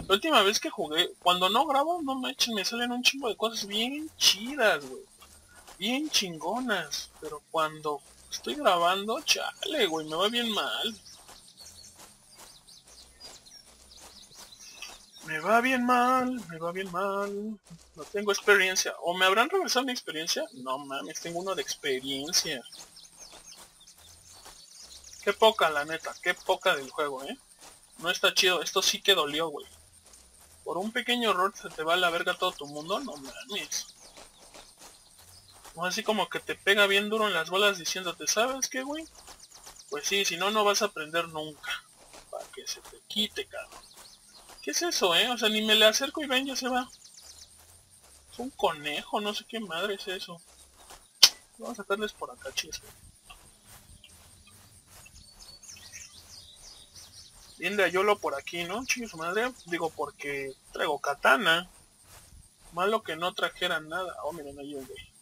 La última vez que jugué, cuando no grabo, no me echen, me salen un chingo de cosas bien chidas, güey. Bien chingonas. Pero cuando estoy grabando, chale, güey, me va bien mal. Me va bien mal, me va bien mal. No tengo experiencia. ¿O me habrán regresado mi experiencia? No mames, tengo uno de experiencia. Qué poca, la neta. Qué poca del juego, ¿eh? No está chido. Esto sí que dolió, güey. Por un pequeño error se te va a la verga todo tu mundo. No mames. Así como que te pega bien duro en las bolas diciéndote, ¿sabes qué, güey? Pues sí, si no, no vas a aprender nunca. Para que se te quite, cabrón. ¿Qué es eso, eh? O sea, ni me le acerco y ven, ya se va. Es un conejo, no sé qué madre es eso. Vamos a sacarles por acá, chicos. Bien de Ayolo por aquí, ¿no? Su madre. Digo, porque traigo katana. Malo que no trajeran nada. Oh, miren, ahí hay güey.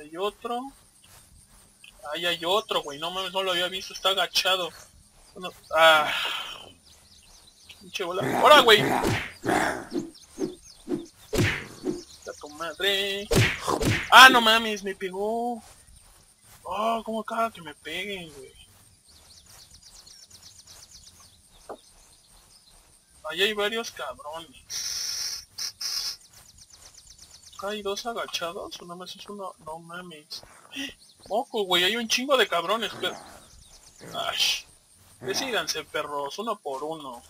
Hay otro. Ahí hay otro, güey. No mames, no lo había visto. Está agachado. Bueno, ah. Pinche bola. ¡Hora, güey! Está tu madre. Ah, no mames, me pegó. Oh, cómo acaba que me peguen, güey. Ahí hay varios cabrones. Acá hay dos agachados, o más es uno. No mames. Moco, güey, hay un chingo de cabrones, pero... Ay. Decídanse, perros, uno por uno.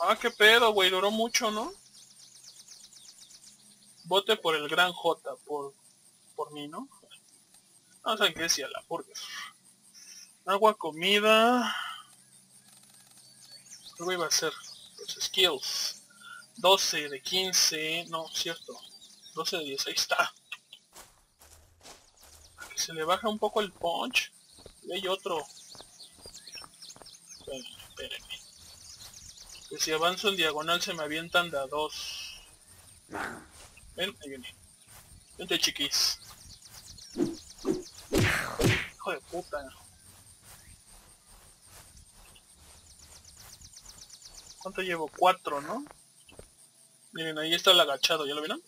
Ah, qué pedo, güey, duró mucho, ¿no? Vote por el gran J, por, por mí, ¿no? No saben qué decía la burger. Agua, comida. ¿Qué iba a ser? Los skills. 12 de 15. No, cierto. 12 de 10. Ahí está. Que se le baja un poco el punch. Y hay otro. Espérenme, espérenme. Que si avanzo en diagonal se me avientan de a dos. Ven, ahí viene. Vente chiquis. Hijo de puta. ¿Cuánto llevo? Cuatro, ¿no? Miren, ahí está el agachado, ¿ya lo vieron?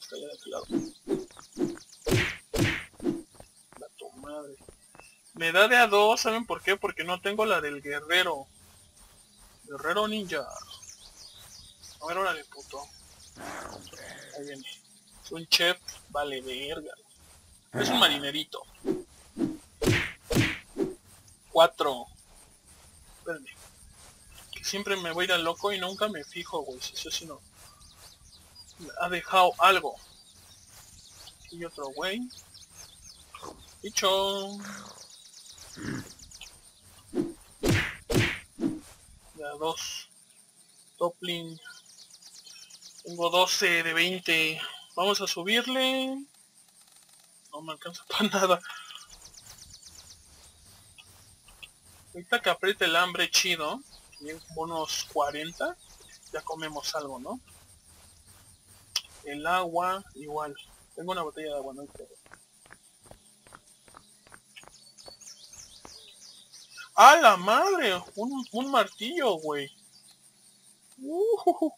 Está allá de aquel lado. La tu madre. Me da de a dos, ¿saben por qué? Porque no tengo la del guerrero. Guerrero ninja. A ver, órale, puto. Ahí viene. Es un chef, vale verga. Es un marinerito. Cuatro. Espérenme siempre me voy a ir al loco y nunca me fijo, güey. Si eso sí no. Ha dejado algo. Y otro güey. Dicho. Ya dos. Toplin. Tengo 12 de 20. Vamos a subirle. No me alcanza para nada. Ahorita que apriete el hambre chido unos 40, ya comemos algo, ¿no? El agua, igual. Tengo una botella de agua, no hay ¡A la madre! Un, un martillo, güey. Uh,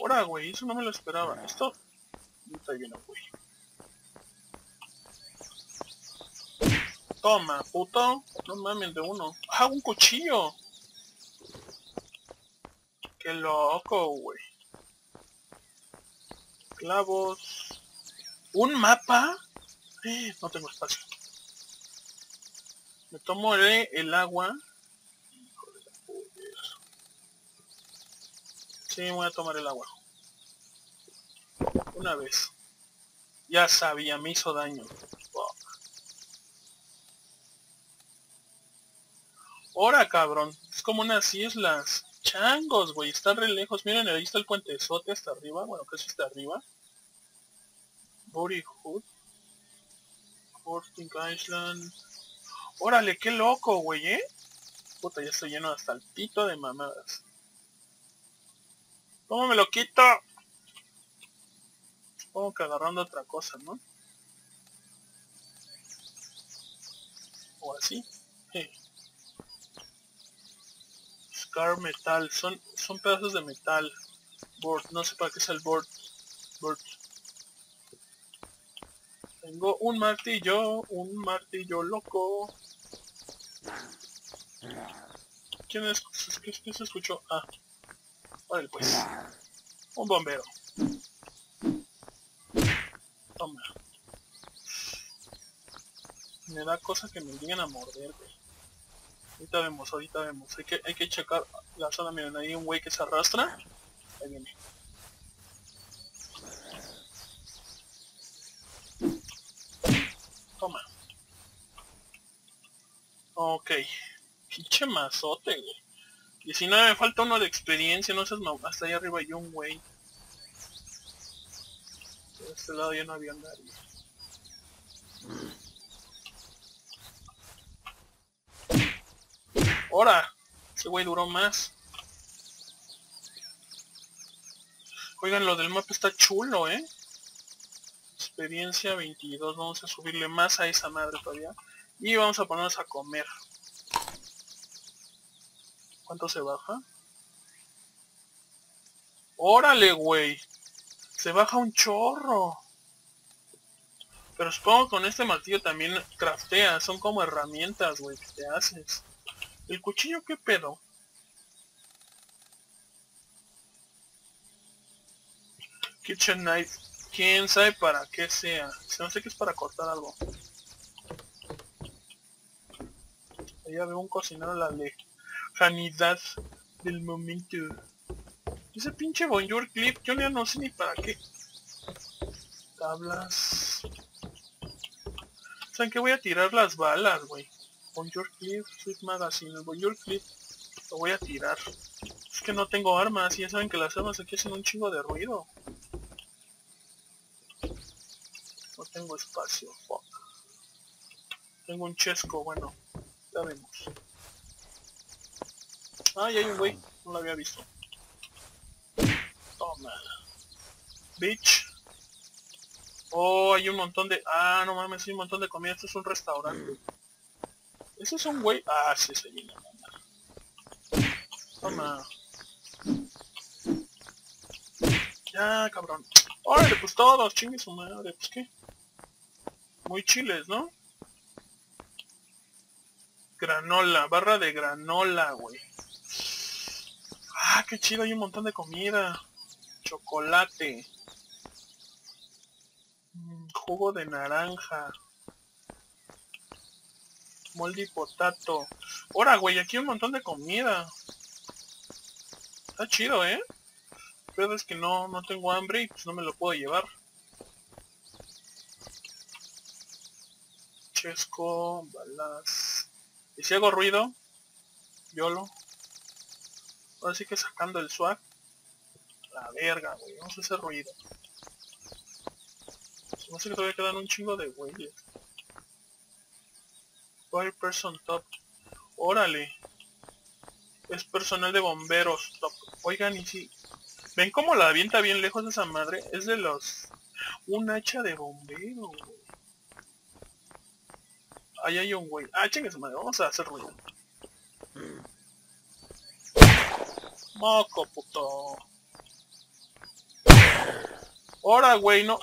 Ahora, güey, eso no me lo esperaba. Esto... Está bien, güey. Toma, puto. No mames, de uno. ¡Ah, un cuchillo! ¡Qué loco, güey! Clavos. ¿Un mapa? Eh, no tengo espacio. Me tomo el agua. Sí, voy a tomar el agua. Una vez. Ya sabía, me hizo daño. Ahora, cabrón. Es como unas islas. Changos, güey. Están re lejos. Miren, ahí está el puente Sote hasta arriba. Bueno, casi está arriba. Body Hood. Forting Island. Órale, qué loco, güey, ¿eh? Puta, ya estoy lleno hasta el pito de mamadas. ¿Cómo me lo quito? Supongo que agarrando otra cosa, ¿no? O así. Scar metal. Son, son pedazos de metal. Board. No sé para qué es el board. Board. Tengo un martillo. Un martillo loco. ¿Quién es? ¿Qué, se escuchó? Ah. Vale, pues. Un bombero. Toma. Me da cosa que me lleguen a morder, güey. Ahorita vemos, ahorita vemos. Hay que, hay que checar la zona. Miren, hay un güey que se arrastra. Ahí viene. Toma. Ok. Pinche mazote, güey. 19, me falta uno de experiencia, no sé, hasta ahí arriba hay un güey. De este lado ya no había nadie. ¡Hora! Ese güey duró más. Oigan, lo del mapa está chulo, ¿eh? Experiencia 22. Vamos a subirle más a esa madre todavía. Y vamos a ponernos a comer. ¿Cuánto se baja? ¡Órale, güey! Se baja un chorro. Pero supongo que con este martillo también crafteas. Son como herramientas, güey, que te haces. ¿El cuchillo qué pedo? Kitchen knife. ¿Quién sabe para qué sea? No sé que es para cortar algo. Allá veo un cocinero la ley sanidad del momento. Ese pinche Bonjour Clip, yo ya no sé ni para qué. Tablas. ¿Saben que voy a tirar las balas, güey? Bonjour Clip, Sweet Magazine, el Bonjour Clip. Lo voy a tirar. Es que no tengo armas y ya saben que las armas aquí hacen un chingo de ruido. No tengo espacio, fuck. Tengo un chesco, bueno, ya vemos. Ah, ya hay un güey. No lo había visto. Toma. Bitch. Oh, hay un montón de... Ah, no mames, hay un montón de comida. Esto es un restaurante. ¿Ese es un güey? Ah, sí, se llena. Toma. Ya, cabrón. Órale, pues todos, chingue su madre. Pues qué. Muy chiles, ¿no? Granola, barra de granola, güey. Ah, qué chido, hay un montón de comida. Chocolate. Mm, jugo de naranja. Moldy potato. Ahora, güey, aquí hay un montón de comida. Está chido, ¿eh? Pero es que no, no tengo hambre y pues no me lo puedo llevar. Chesco, balas. ¿Y si hago ruido? Yolo. Ahora sí que sacando el swag. La verga, güey. Vamos a hacer ruido. No sé que todavía quedan un chingo de güeyes. Fire person top. Órale. Es personal de bomberos top. Oigan, y si... ¿Ven cómo la avienta bien lejos de esa madre? Es de los... Un hacha de bombero, güey. Ahí hay un güey. Ah, chingue su madre. Vamos a hacer ruido. Moco, puto. Ahora, güey, no.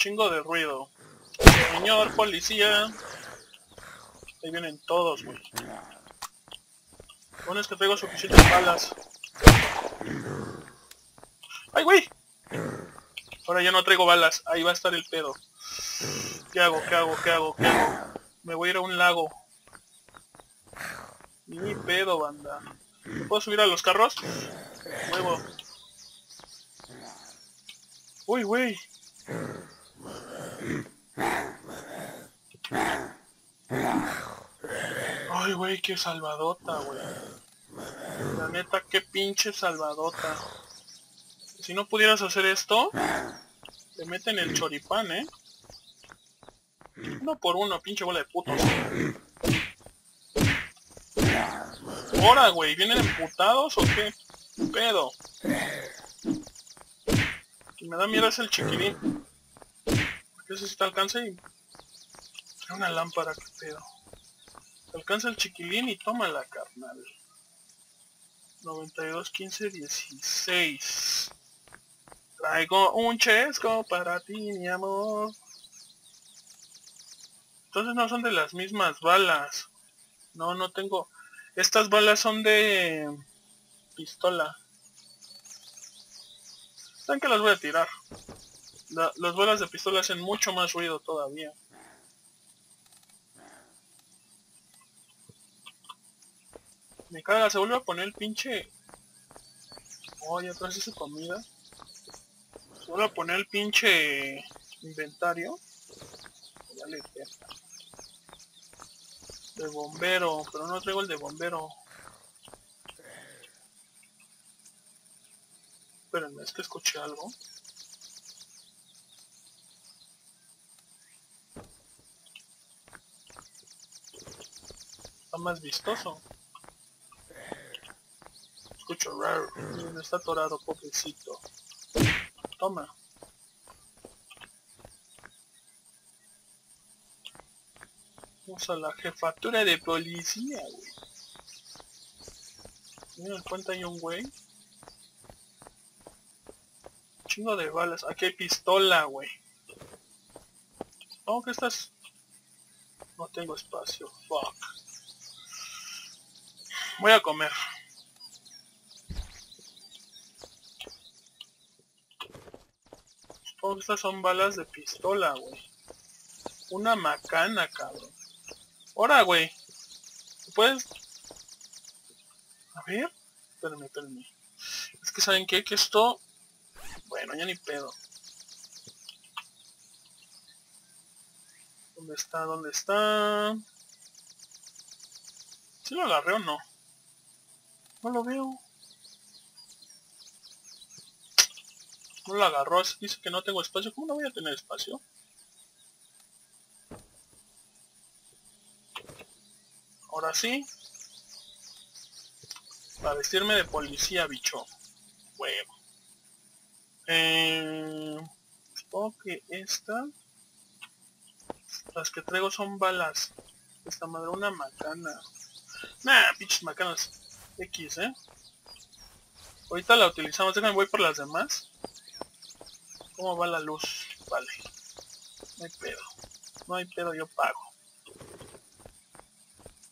Chingo de ruido. Señor policía. Ahí vienen todos, güey. Bueno, es que traigo suficientes balas. ¡Ay, güey! Ahora ya no traigo balas. Ahí va a estar el pedo. ¿Qué hago? ¿Qué hago? ¿Qué hago? ¿Qué hago? Me voy a ir a un lago. Ni pedo, banda. ¿Puedo subir a los carros? Nuevo. Uy, güey. Ay, güey, qué salvadota, güey. La neta, qué pinche salvadota. Si no pudieras hacer esto, te meten el choripán, ¿eh? Uno por uno, pinche bola de putos. Ahora, güey, ¿vienen emputados o qué? Pedo. me da miedo es el chiquilín. Porque ese si te alcanza y... Una lámpara, que pedo. Alcanza el chiquilín y toma la carnal. 92, 15, 16. Traigo un chesco para ti, mi amor. Entonces no son de las mismas balas. No, no tengo... Estas balas son de pistola. Saben que las voy a tirar. Las balas de pistola hacen mucho más ruido todavía. Me caga, se vuelve a poner el pinche... Oh, ya traje su comida. Se vuelve a poner el pinche inventario. De bombero, pero no traigo el de bombero. Espérenme, es que escuché algo. Está más vistoso. Escucho raro. Está atorado, pobrecito. Toma. Vamos a la jefatura de policía, güey. Mira, en cuenta hay un güey chingo de balas. Aquí hay pistola, güey. Oh, que estás... No tengo espacio. Fuck. Voy a comer. Oh, estas son balas de pistola, güey. Una macana, cabrón. Ahora, güey. ¿Puedes...? A ver. Espérame, espérame. Es que, ¿saben qué? Que esto bueno, ya ni pedo. ¿Dónde está? ¿Dónde está? ¿Sí lo agarré o no? No lo veo. No lo agarró, dice que no tengo espacio. ¿Cómo no voy a tener espacio? Ahora sí. Para vestirme de policía, bicho. Huevo. Eh, supongo que esta... Las que traigo son balas. Esta madre, una macana. Nah, pinches macanas. X, ¿eh? Ahorita la utilizamos. Déjame, voy por las demás. ¿Cómo va la luz? Vale. No hay pedo. No hay pedo, yo pago.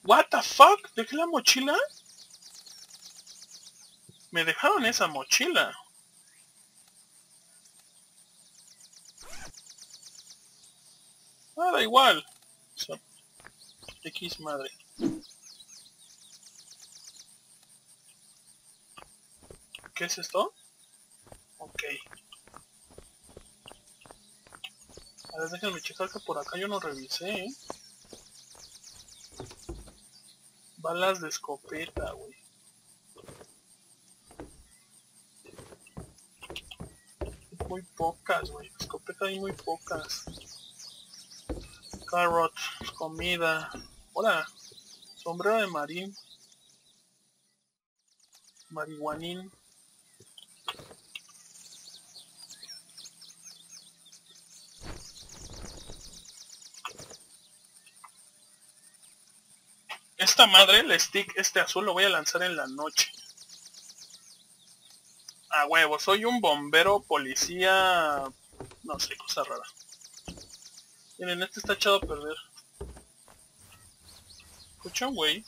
What the fuck? ¿Dejé la mochila? Me dejaron esa mochila. Ah, da igual. X madre. ¿Qué es esto? Ok. A ver, déjenme checar que por acá yo no revisé, ¿eh? Balas de escopeta, güey. Muy pocas, güey. Escopeta hay muy pocas. Carrot, comida. Hola, sombrero de marín. Marihuanín. Esta madre, el stick este azul, lo voy a lanzar en la noche. A huevo, soy un bombero, policía... No sé, cosa rara. Miren, este está echado a perder. Escucha un güey.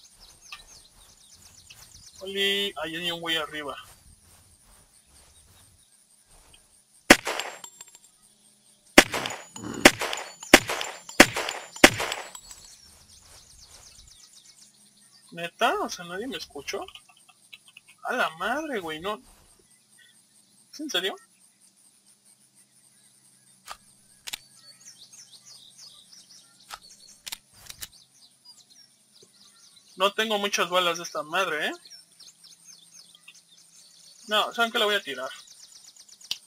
Oli, ahí hay un güey arriba. O sea, ¿nadie me escuchó? A la madre, güey, no. ¿Es en serio? No tengo muchas balas de esta madre, ¿eh? No, ¿saben que la voy a tirar?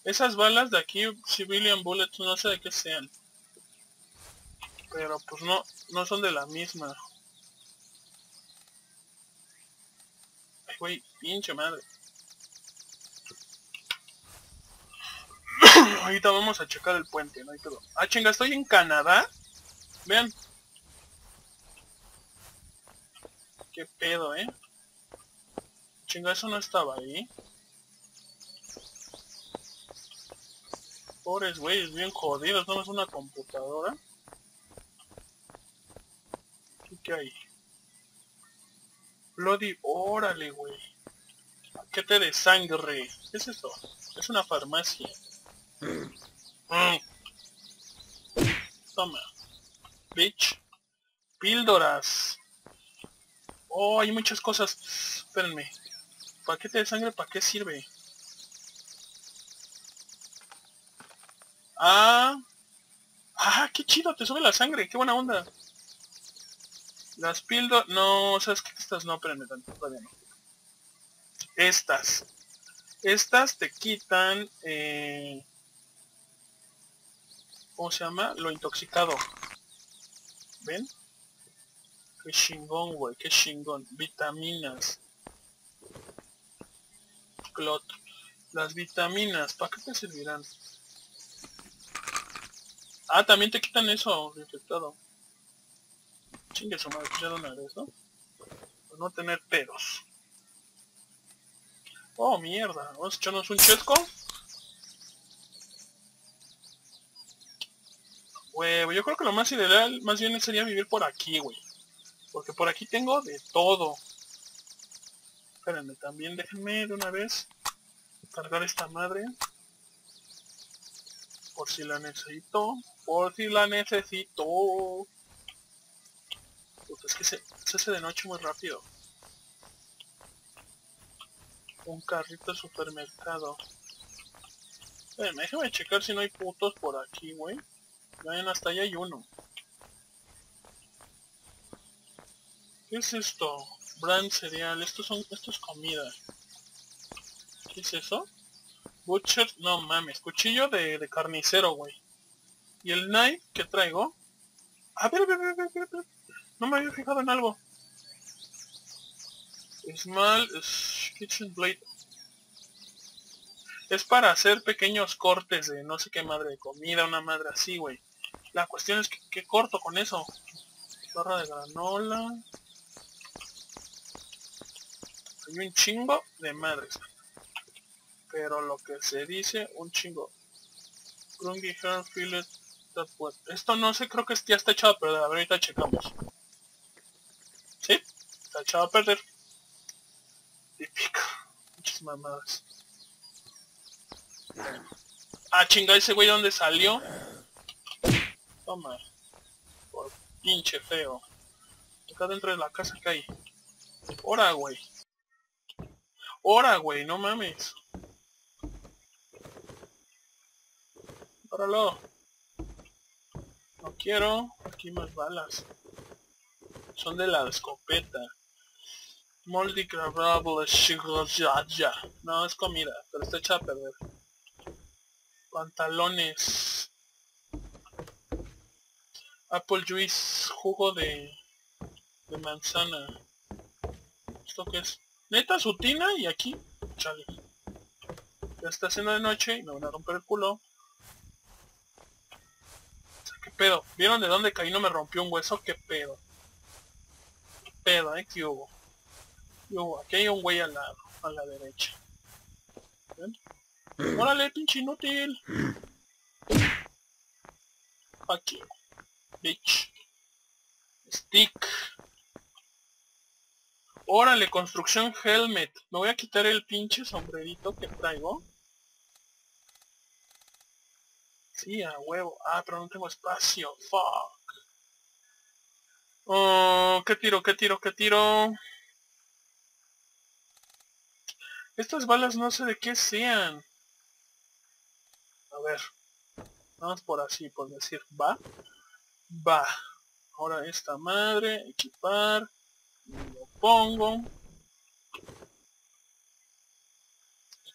Esas balas de aquí, Civilian Bullets, no sé de qué sean. Pero pues no, no son de la misma. Güey, pinche madre. Ahorita vamos a checar el puente, no hay todo. Ah, chinga, estoy en Canadá. Vean. Qué pedo, eh. Chinga, eso no estaba ahí. Pobres güeyes, bien jodidos, no es una computadora. ¿Qué hay? Bloody, órale, güey. Paquete de sangre. ¿Qué es esto? Es una farmacia. Mm. Toma. Bitch. Píldoras. Oh, hay muchas cosas. Espérenme. Paquete de sangre, ¿para qué sirve? Ah. Ah, qué chido, te sube la sangre, qué buena onda. Las píldoras... No, ¿sabes qué? Estas no, espérenme tanto, todavía no. Estas. Estas te quitan... Eh... ¿Cómo se llama? Lo intoxicado. ¿Ven? Qué chingón, güey, qué chingón. Vitaminas. Clot. Las vitaminas, ¿para qué te servirán? Ah, también te quitan eso, infectado. Chingue su madre, ya una vez, ¿no? Por no tener pedos. Oh, mierda. Vamos a echarnos un chesco. Huevo, yo creo que lo más ideal más bien sería vivir por aquí, güey. Porque por aquí tengo de todo. Espérenme, también déjenme de una vez cargar esta madre. Por si la necesito. Por si la necesito. Es que se, se hace de noche muy rápido. Un carrito de supermercado. Déjame checar si no hay putos por aquí, güey. Vayan hasta allá hay uno. ¿Qué es esto? Brand cereal. Esto son, esto es comida. ¿Qué es eso? Butcher, no mames. Cuchillo de, de carnicero, güey. ¿Y el knife que traigo? A ver, a ver, a ver, a ver, No me había fijado en algo. Small Kitchen Blade. Es para hacer pequeños cortes de no sé qué madre de comida, una madre así, güey. La cuestión es que, corto con eso. Barra de granola. Hay un chingo de madres. Pero lo que se dice, un chingo. Grungy Hair Fillet. Esto no sé, creo que ya está echado ver, ahorita checamos. Está echado a perder. Típico. Muchas mamadas. Ah, chinga, ese güey donde salió. Toma. Por pinche feo. Acá dentro de la casa que hay. Hora, güey. Hora, güey, no mames. Páralo. No quiero. Aquí más balas. Son de la escopeta. Moldy grabable ya. No, es comida, pero está hecha a perder. Pantalones. Apple juice, jugo de, de manzana. ¿Esto qué es? Neta, su tina y aquí, chale. Ya está haciendo de noche y me van a romper el culo. ¿Qué pedo? ¿Vieron de dónde caí no me rompió un hueso? ¿Qué pedo? ¿Qué pedo, eh? ¿Qué hubo? ¿Qué hubo? Aquí hay un güey al lado, a la derecha. ¿Ven? ¡Órale, pinche inútil! Aquí bitch. Stick. Órale, construcción helmet. Me voy a quitar el pinche sombrerito que traigo. Sí, a huevo. Ah, pero no tengo espacio. Fuck. Oh, ¿qué tiro, qué tiro, qué tiro? Estas balas no sé de qué sean. A ver. Vamos por así, por decir, va. Va. Ahora esta madre, equipar. Lo pongo.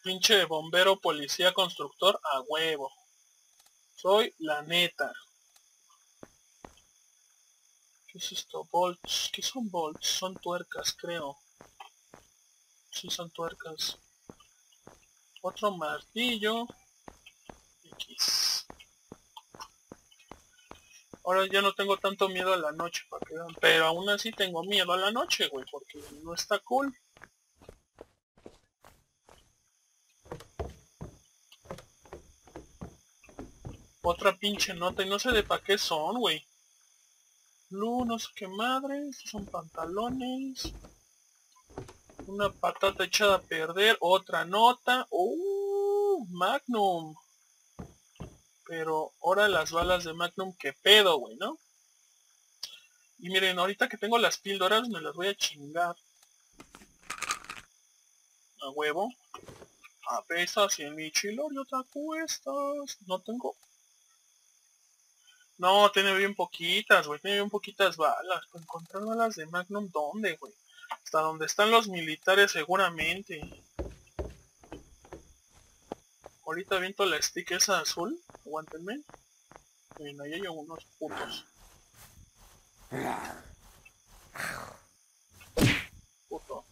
Pinche bombero, policía, constructor, a huevo. Soy la neta. ¿Qué es esto? Bolts. ¿Qué son bolts? Son tuercas, creo. Sí, son tuercas. Otro martillo. X. Ahora ya no tengo tanto miedo a la noche, para que. Pero aún así tengo miedo a la noche, güey, porque no está cool. Otra pinche nota y no sé de para qué son, güey. Blue, no sé qué madre. Estos son pantalones. Una patata echada a perder. Otra nota. ¡Uh! Magnum. Pero ahora las balas de Magnum, qué pedo, güey, ¿no? Y miren, ahorita que tengo las píldoras, me las voy a chingar. A huevo. A pesas y en mi chilorio te acuestas. No tengo... No, tiene bien poquitas, güey. Tiene bien poquitas balas. Encontrar balas de Magnum, ¿dónde, güey? Hasta donde están los militares seguramente. Ahorita viento la stick esa azul. Aguántenme. Miren, ahí hay unos putos. Puto.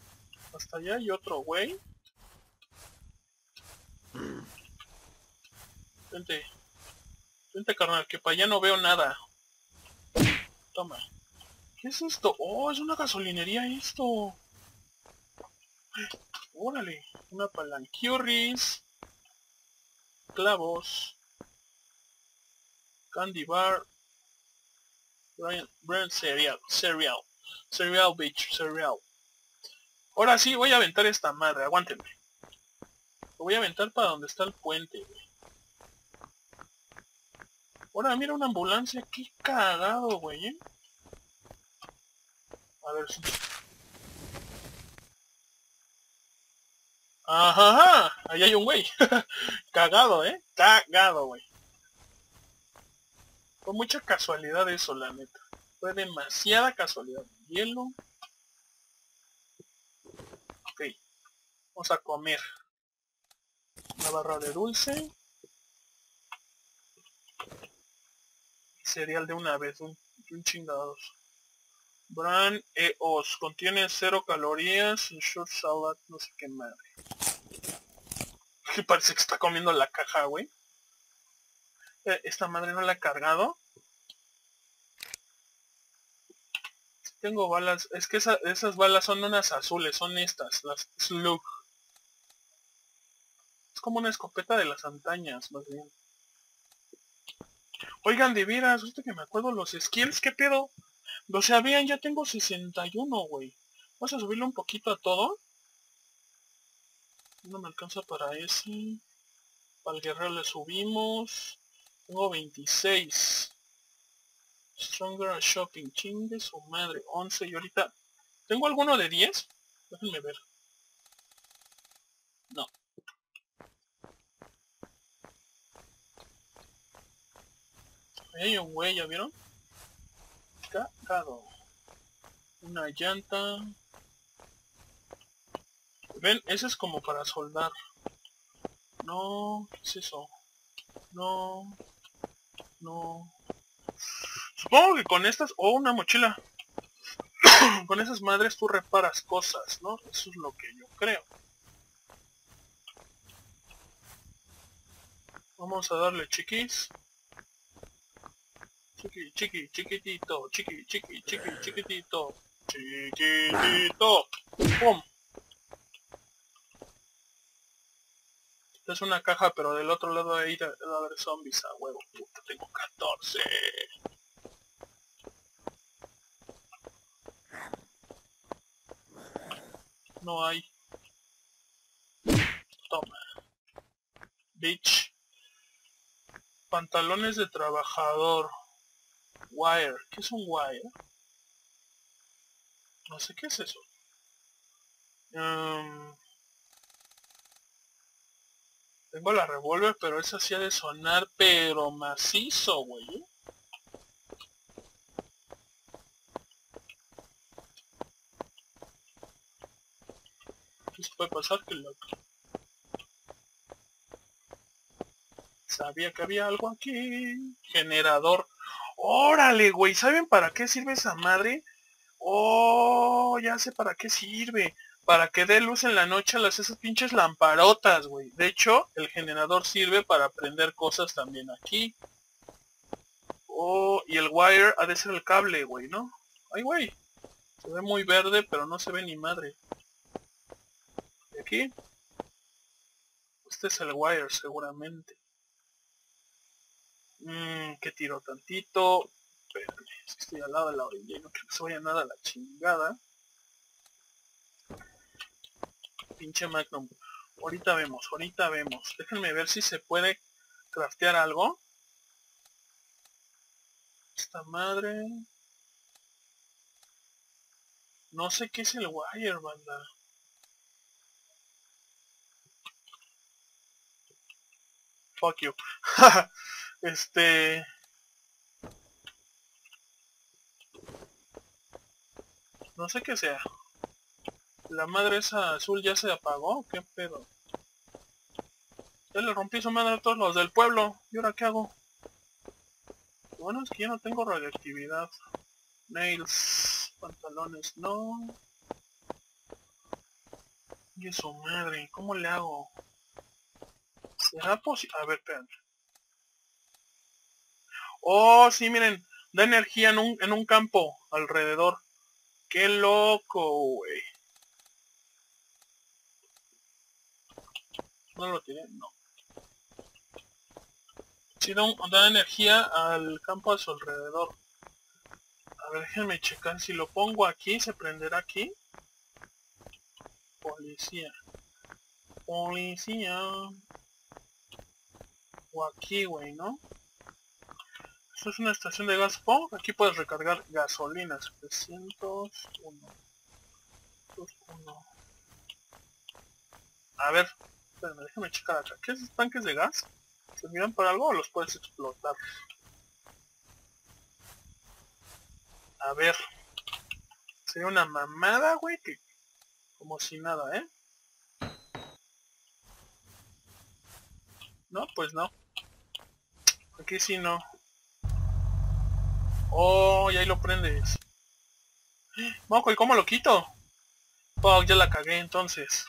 Hasta allá hay otro güey. Vente. Vente carnal, que para allá no veo nada. Toma. ¿Qué es esto? Oh, es una gasolinería esto. Órale. Una palanquirris. Clavos. Candy bar. Brand cereal. Cereal. Cereal, bitch. Cereal. Ahora sí, voy a aventar esta madre. Aguántenme. Lo voy a aventar para donde está el puente, güey. Ahora, mira una ambulancia. Qué cagado, güey, ¿eh? A ver si... Ajá, ahí hay un güey. Cagado, ¿eh? Cagado, güey. Fue mucha casualidad eso, la neta. Fue demasiada casualidad. Hielo. Ok. Vamos a comer. Una barra de dulce. Cereal de una vez, un, un chingados. Bran EOS. Contiene cero calorías. Short salad, no sé qué madre. Que parece que está comiendo la caja, güey. Eh, Esta madre no la ha cargado. Tengo balas. Es que esas balas son unas azules. Son estas. Las Slug. Es como una escopeta de las antañas, más bien. Oigan, de veras, usted que me acuerdo los skills, ¿qué pedo? O sea, vean, ya tengo 61, güey. Vamos a subirle un poquito a todo. No me alcanza para ese. Para el guerrero le subimos. Tengo 26. Stronger Shopping. Chingue su madre. 11 y ahorita... ¿Tengo alguno de 10? Déjenme ver. No. Hay un güey, ¿ya vieron? Cagado. Una llanta. Ven, ese es como para soldar. No, ¿qué es eso? No. No. Supongo que con estas... O una mochila. con esas madres tú reparas cosas, ¿no? Eso es lo que yo creo. Vamos a darle chiquis. Chiqui, chiqui, chiquitito, chiqui, chiqui, chiqui, chiquitito. Chiquitito. ¡Pum! Es una caja, pero del otro lado ahí debe haber zombies a huevo. Puta, tengo 14. No hay. Toma. Bitch. Pantalones de trabajador. Wire. ¿Qué es un wire? No sé qué es eso. Um, tengo la revólver, pero esa hacía de sonar, pero macizo, güey. ¿Qué se puede pasar? Que loco. Sabía que había algo aquí. Generador. Órale, güey. ¿Saben para qué sirve esa madre? Oh, ya sé para qué sirve. para que dé luz en la noche a las esas pinches lamparotas, güey. De hecho, el generador sirve para prender cosas también aquí. Oh, y el wire ha de ser el cable, güey, ¿no? Ay, güey. Se ve muy verde, pero no se ve ni madre. ¿Y aquí? Este es el wire, seguramente. Mmm, que tiro tantito. Espérame, estoy al lado de la orilla y no quiero que se vaya nada a la chingada. Pinche Magnum. Ahorita vemos, ahorita vemos. Déjenme ver si se puede craftear algo. Esta madre. No sé qué es el wire, banda. Fuck you. este... No sé qué sea. La madre esa azul ya se apagó. ¿Qué pedo? Ya le rompí su madre a todos los del pueblo. ¿Y ahora qué hago? Bueno, es que ya no tengo radioactividad. Nails, pantalones, no. Y su madre, ¿cómo le hago? ¿Será posible? A ver, espérate. Oh, sí, miren. Da energía en un, en un campo alrededor. ¡Qué loco, güey! ¿No lo tiene? No. Si da, da, energía al campo a su alrededor. A ver, déjenme checar. Si lo pongo aquí, ¿se prenderá aquí? Policía. Policía. O aquí, güey, ¿no? Esto es una estación de gas. Oh, aquí puedes recargar gasolina. 701. 201. A ver, espérame, déjame checar acá. ¿Qué es tanques de gas? ¿Servirán para algo o los puedes explotar? A ver. Sería una mamada, güey, que... Como si nada, ¿eh? No, pues no. Aquí sí no. Oh, y ahí lo prendes. Moco, ¿y cómo lo quito? Oh, ya la cagué entonces.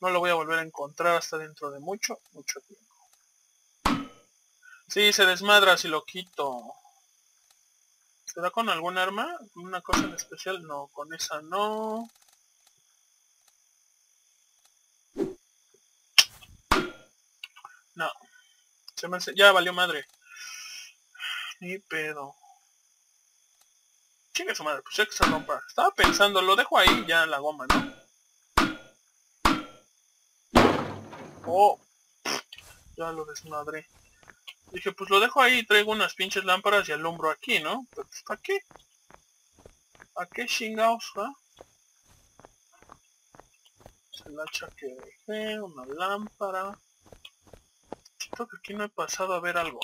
No lo voy a volver a encontrar hasta dentro de mucho, mucho tiempo. Sí, se desmadra si lo quito. ¿Será con algún arma? ¿Una cosa en especial? No, con esa no. No. Se me Ya valió madre. Ni pedo. Chingue su madre, pues rompa. Estaba pensando, lo dejo ahí ya la goma, ¿no? Oh. Ya lo desmadré. Dije, pues lo dejo ahí, traigo unas pinches lámparas y alumbro aquí, ¿no? Pues, ¿Para qué? ¿A qué chingados, va? El hacha que dejé, una lámpara. Siento que aquí no he pasado a ver algo.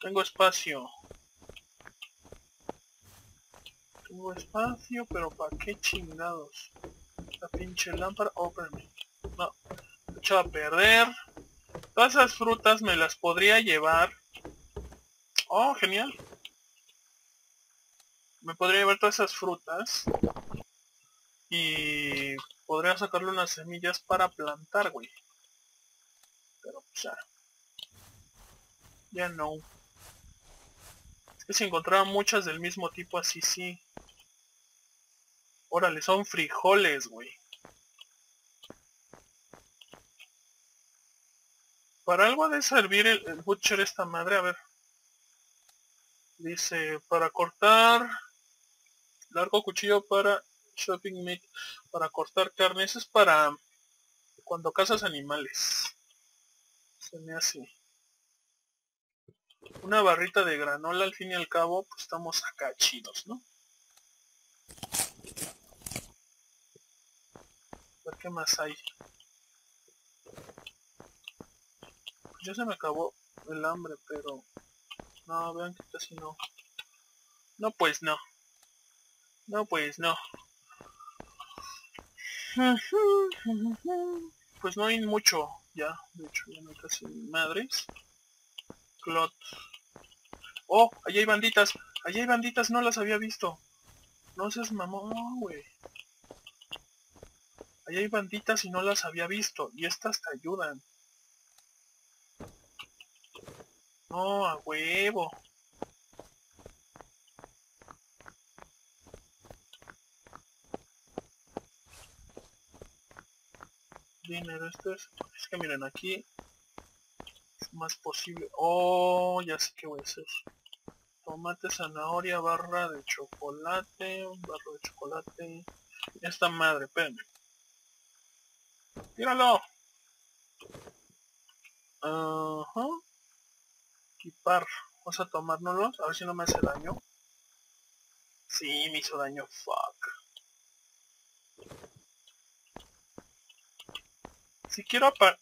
Tengo espacio. Tengo espacio, pero ¿para qué chingados? La pinche lámpara. Oh, No. he echado a perder. Todas esas frutas me las podría llevar. Oh, genial. Me podría llevar todas esas frutas. Y podría sacarle unas semillas para plantar, güey. Pero pues ya. Ya no. Es que si encontraba muchas del mismo tipo así, sí. Órale, son frijoles, güey. Para algo de servir el, butcher esta madre, a ver. Dice, para cortar... Largo cuchillo para shopping meat. Para cortar carne. Eso es para cuando cazas animales. Se me hace. Una barrita de granola al fin y al cabo, pues estamos acá chidos, ¿no? Qué más hay. Ya se me acabó el hambre, pero... No, vean que casi no. No, pues no. No, pues no. Pues no hay mucho, ya. De hecho, ya no hay casi madres. Clot. Oh, allí hay banditas. Allí hay banditas, no las había visto. No seas mamón, güey. Ahí hay banditas y no las había visto. Y estas te ayudan. No, a huevo. Dinero, esto es... Es que miren, aquí es más posible. Oh, ya sé qué voy a hacer. Tomate, zanahoria, barra de chocolate, barra de chocolate. Esta madre, espérenme. ¡Tíralo! Ajá. Equipar. Vamos a tomárnoslos, a ver si no me hace daño. Sí, me hizo daño, fuck. Si quiero apar...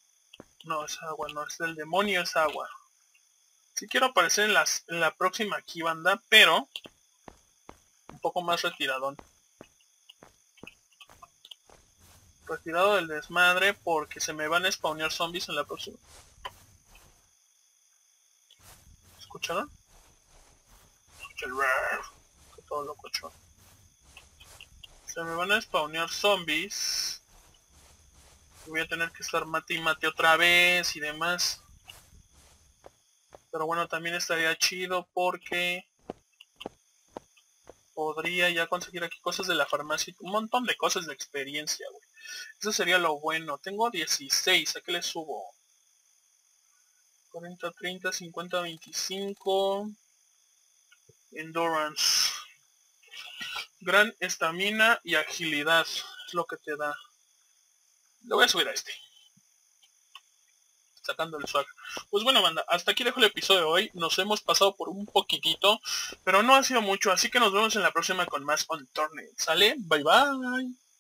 No, es agua, no, es del demonio, es agua. Si quiero aparecer en, las, en la próxima aquí banda, pero... Un poco más retiradón. Retirado del desmadre porque se me van a spawnear zombies en la próxima. ¿Escucharon? Escucha el que todo lo escuchó. Se me van a spawnear zombies. Voy a tener que estar mate y mate otra vez y demás. Pero bueno, también estaría chido porque podría ya conseguir aquí cosas de la farmacia. Un montón de cosas de experiencia, güey. Eso sería lo bueno. Tengo 16. ¿A qué le subo? 40, 30, 50, 25. Endurance. Gran estamina y agilidad. Es lo que te da. Le voy a subir a este. Sacando el swag. Pues bueno, banda, hasta aquí dejo el episodio de hoy. Nos hemos pasado por un poquitito, pero no ha sido mucho, así que nos vemos en la próxima con más On ¿Sale? Bye bye.